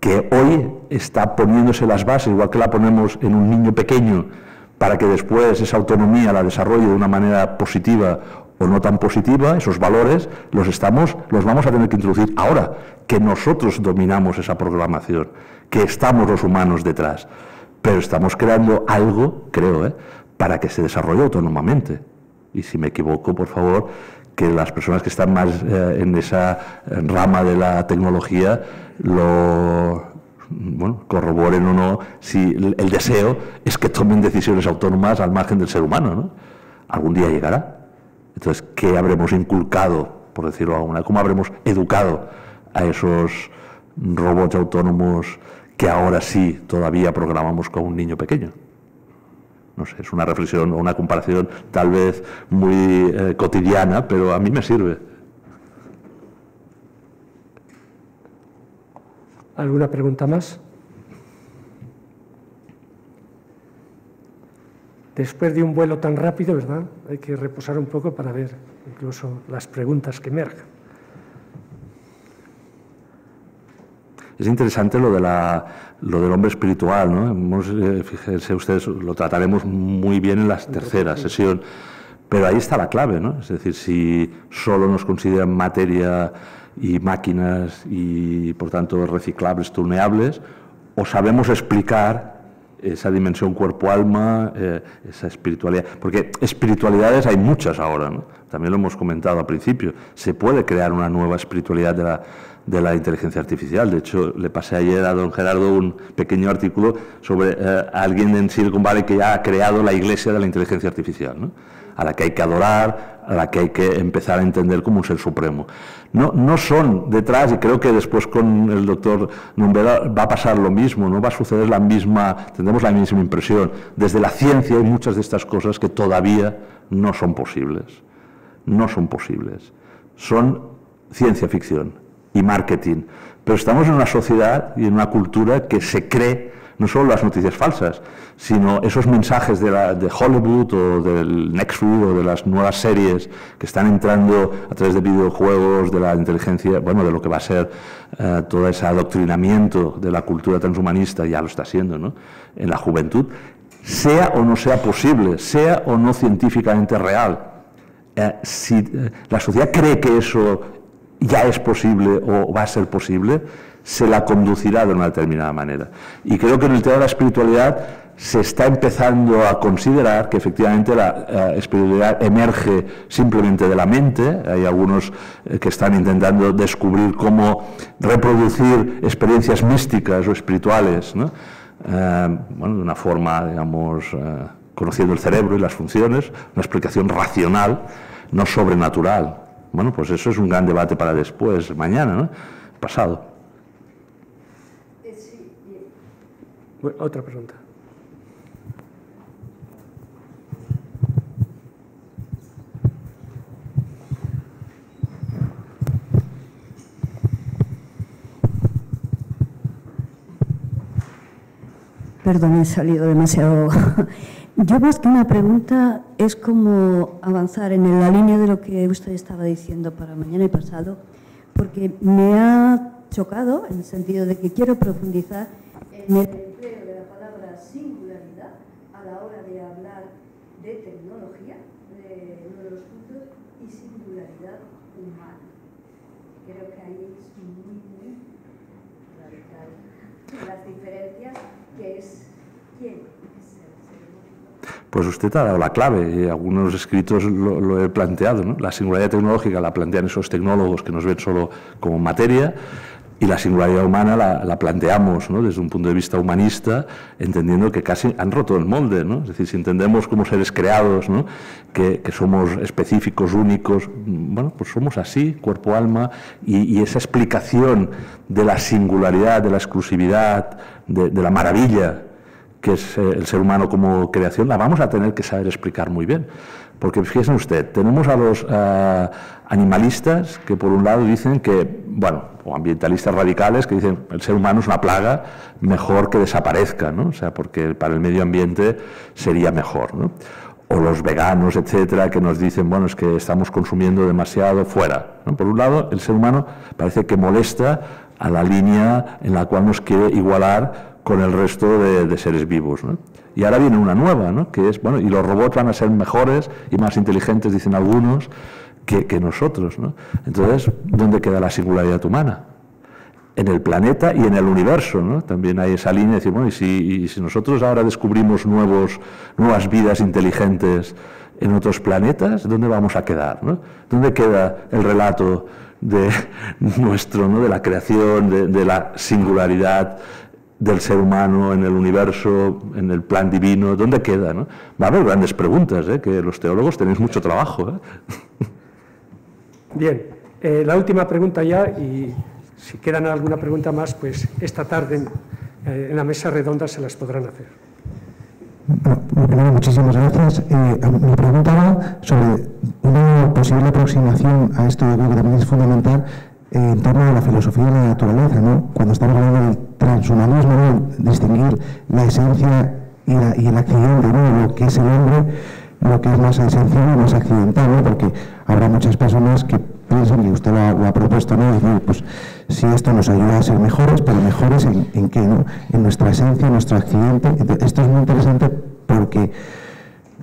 que hoy está poniéndose las bases, igual que la ponemos en un niño pequeño, para que después esa autonomía la desarrolle de una manera positiva o no tan positiva, esos valores los estamos, los vamos a tener que introducir ahora, que nosotros dominamos esa programación, que estamos los humanos detrás. Pero estamos creando algo, creo, ¿eh? para que se desarrolle autónomamente. Y si me equivoco, por favor, que las personas que están más eh, en esa rama de la tecnología lo bueno, corroboren o no si el deseo es que tomen decisiones autónomas al margen del ser humano. ¿no? Algún día llegará. Entonces, ¿qué habremos inculcado, por decirlo de alguna ¿Cómo habremos educado a esos robots autónomos que ahora sí todavía programamos con un niño pequeño? No sé, es una reflexión o una comparación tal vez muy eh, cotidiana, pero a mí me sirve. ¿Alguna pregunta más? Después de un vuelo tan rápido, ¿verdad? Hay que reposar un poco para ver incluso las preguntas que emergen. Es interesante lo, de la, lo del hombre espiritual, ¿no? Eh, fíjense ustedes, lo trataremos muy bien en la tercera sesión, pero ahí está la clave, ¿no? Es decir, si solo nos consideran materia y máquinas y, por tanto, reciclables, tuneables, o sabemos explicar esa dimensión cuerpo-alma, eh, esa espiritualidad. Porque espiritualidades hay muchas ahora, ¿no? también lo hemos comentado al principio. Se puede crear una nueva espiritualidad de la, de la inteligencia artificial. De hecho, le pasé ayer a don Gerardo un pequeño artículo sobre eh, alguien en Silicon Valley que ya ha creado la iglesia de la inteligencia artificial, ¿no? a la que hay que adorar, a la que hay que empezar a entender como un ser supremo. No, no son detrás, y creo que después con el doctor Numbera va a pasar lo mismo, no va a suceder la misma, tendremos la misma impresión. Desde la ciencia hay muchas de estas cosas que todavía no son posibles. No son posibles. Son ciencia ficción marketing. Pero estamos en una sociedad y en una cultura que se cree no solo las noticias falsas, sino esos mensajes de, Hollywood o del Nextwood o de las nuevas series que están entrando a través de videojuegos, de la inteligencia, bueno, de lo que va a ser eh, todo ese adoctrinamiento de la cultura transhumanista, ya lo está siendo, ¿no? En la juventud, sea o no sea posible, sea o no científicamente real. Eh, si eh, la sociedad cree que eso ya es posible o va a ser posible, se la conducirá de una determinada manera. Y creo que en el tema de la espiritualidad se está empezando a considerar que efectivamente la eh, espiritualidad emerge simplemente de la mente. Hay algunos eh, que están intentando descubrir cómo reproducir experiencias místicas o espirituales, eh, de una forma, digamos, conociendo el cerebro y las funciones, una explicación racional, no sobrenatural. Bueno, pues eso es un gran debate para después, mañana, ¿no? Pasado. Eh, otra pregunta. Perdón, he salido demasiado yo más que una pregunta es como avanzar en la línea de lo que usted estaba diciendo para mañana y pasado, porque me ha chocado en el sentido de que quiero profundizar en el empleo de la palabra singularidad a la hora de hablar de tecnología, de uno de los puntos, y singularidad humana. Creo que ahí es muy, muy radical las diferencias, que es quién pues usted ha dado la clave, y algunos escritos lo, he planteado. ¿no? La singularidad tecnológica la plantean esos tecnólogos que nos ven solo como materia, y la singularidad humana la, planteamos desde un punto de vista humanista, entendiendo que casi han roto el molde. ¿no? Es decir, si entendemos como seres creados, ¿no? que, somos específicos, únicos, bueno, pues somos así, cuerpo, alma, y, esa explicación de la singularidad, de la exclusividad, de la maravilla que es eh, el ser humano como creación, la vamos a tener que saber explicar muy bien. Porque fíjense usted, tenemos a los eh, animalistas que por un lado dicen que, bueno, o ambientalistas radicales que dicen el ser humano es una plaga, mejor que desaparezca, ¿no? O sea, porque para el medio ambiente sería mejor, ¿no? O los veganos, etcétera, que nos dicen, bueno, es que estamos consumiendo demasiado fuera. Por un lado, el ser humano parece que molesta a la línea en la cual nos quiere igualar con el resto de, seres vivos. Y ahora viene una nueva, ¿no? que es, bueno, y los robots van a ser mejores y más inteligentes, dicen algunos, que, nosotros. ¿no? Entonces, ¿dónde queda la singularidad humana? En el planeta y en el universo. ¿no? También hay esa línea de decir, bueno, y si, nosotros ahora descubrimos nuevos, nuevas vidas inteligentes en otros planetas, ¿dónde vamos a quedar? ¿no? ¿Dónde queda el relato de *laughs* nuestro, ¿no? de la creación, de, de la singularidad del ser humano en el universo, en el plan divino, ¿dónde queda? No? Va a haber grandes preguntas, ¿eh? que los teólogos tenéis mucho trabajo. ¿eh? Bien, eh, la última pregunta ya, y si quedan alguna pregunta más, pues esta tarde en, en la mesa redonda se las podrán hacer. Bueno, muchísimas gracias. me preguntaba sobre una posible aproximación a esto, que también es fundamental, en torno a la filosofía de la naturaleza, ¿no? Cuando estamos hablando del transhumanismo, ¿no? distinguir la esencia y, el accidente, ¿no? Lo que es el hombre, lo que es más esencial y más accidental, ¿no? Porque habrá muchas personas que piensan, y usted lo ha, propuesto, ¿no? Pues si esto nos ayuda a ser mejores, pero mejores en, en qué, ¿no? En nuestra esencia, en nuestro accidente. esto es muy interesante porque,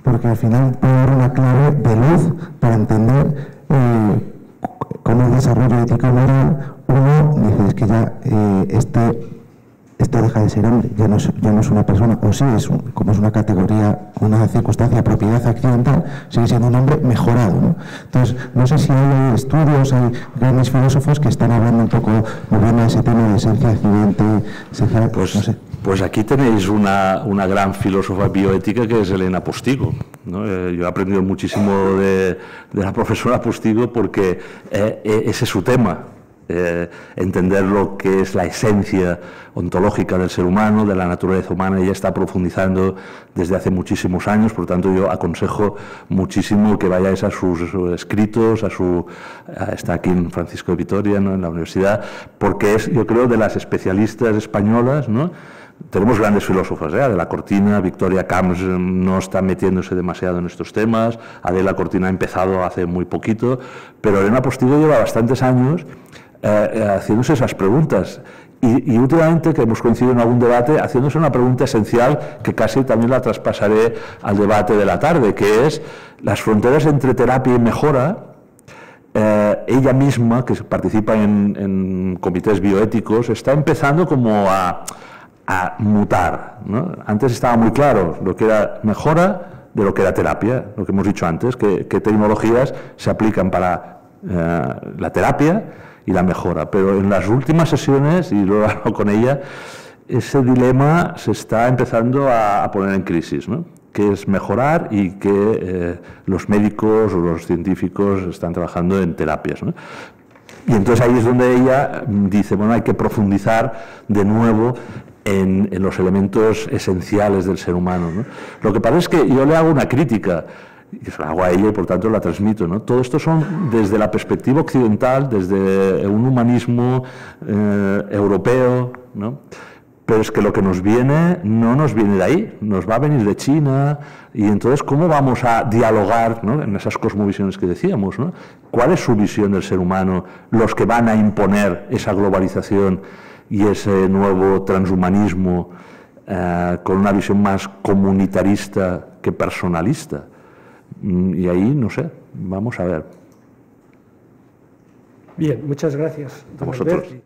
porque al final puede dar una clave de luz para entender eh, con el desarrollo ético moral, uno dice que ya eh, este esto deja de ser hombre, ya no es, ya no es una persona, o sí, es como es una categoría, una circunstancia, propiedad accidental, sigue siendo un hombre mejorado. ¿no? Entonces, no sé si hay estudios, hay grandes filósofos que están hablando un poco, volviendo a ese tema de esencia accidente, esencia, pues, no sé. Pues aquí tenéis una, una, gran filósofa bioética que es Elena Postigo. ¿no? Eh, yo he aprendido muchísimo de, de la profesora Postigo porque eh, eh ese es su tema, entender lo que es la esencia ontológica del ser humano, de la naturaleza humana, ella está profundizando desde hace muchísimos años, por lo tanto yo aconsejo muchísimo que vayáis a sus escritos, a su, está aquí en Francisco de Vitoria, ¿no? en la universidad, porque es, yo creo, de las especialistas españolas, ¿no? Tenemos grandes filósofas, ¿eh? Adela Cortina, Victoria Camps no está metiéndose demasiado en estos temas, Adela Cortina ha empezado hace muy poquito, pero Elena Postigo lleva bastantes años eh, eh, haciéndose esas preguntas. Y, últimamente, que hemos coincidido en algún debate, haciéndose una pregunta esencial que casi también la traspasaré al debate de la tarde, que es las fronteras entre terapia y mejora. Eh, ella misma, que participa en, comités bioéticos, está empezando como a, mutar. Antes estaba muy claro lo que era mejora de lo que era terapia, lo que hemos dicho antes, que, tecnologías se aplican para la terapia y la mejora. Pero en las últimas sesiones, y lo hablo con ella, ese dilema se está empezando a, poner en crisis, ¿no? que es mejorar y que eh, los médicos o los científicos están trabajando en terapias. ¿no? Y entonces ahí es donde ella dice, bueno, hay que profundizar de nuevo en, los elementos esenciales del ser humano. ¿no? Lo que pasa es que yo le hago una crítica y se la hago a ella y por tanto la transmito. ¿no? Todo esto son desde la perspectiva occidental, desde un humanismo eh, europeo, ¿no? pero es que lo que nos viene no nos viene de ahí, nos va a venir de China, y entonces, ¿cómo vamos a dialogar ¿no? en esas cosmovisiones que decíamos? ¿no? ¿Cuál es su visión del ser humano, los que van a imponer esa globalización y ese nuevo transhumanismo eh, con una visión más comunitarista que personalista? Mm, y ahí, no sé, vamos a ver. Bien, muchas gracias. A vosotros.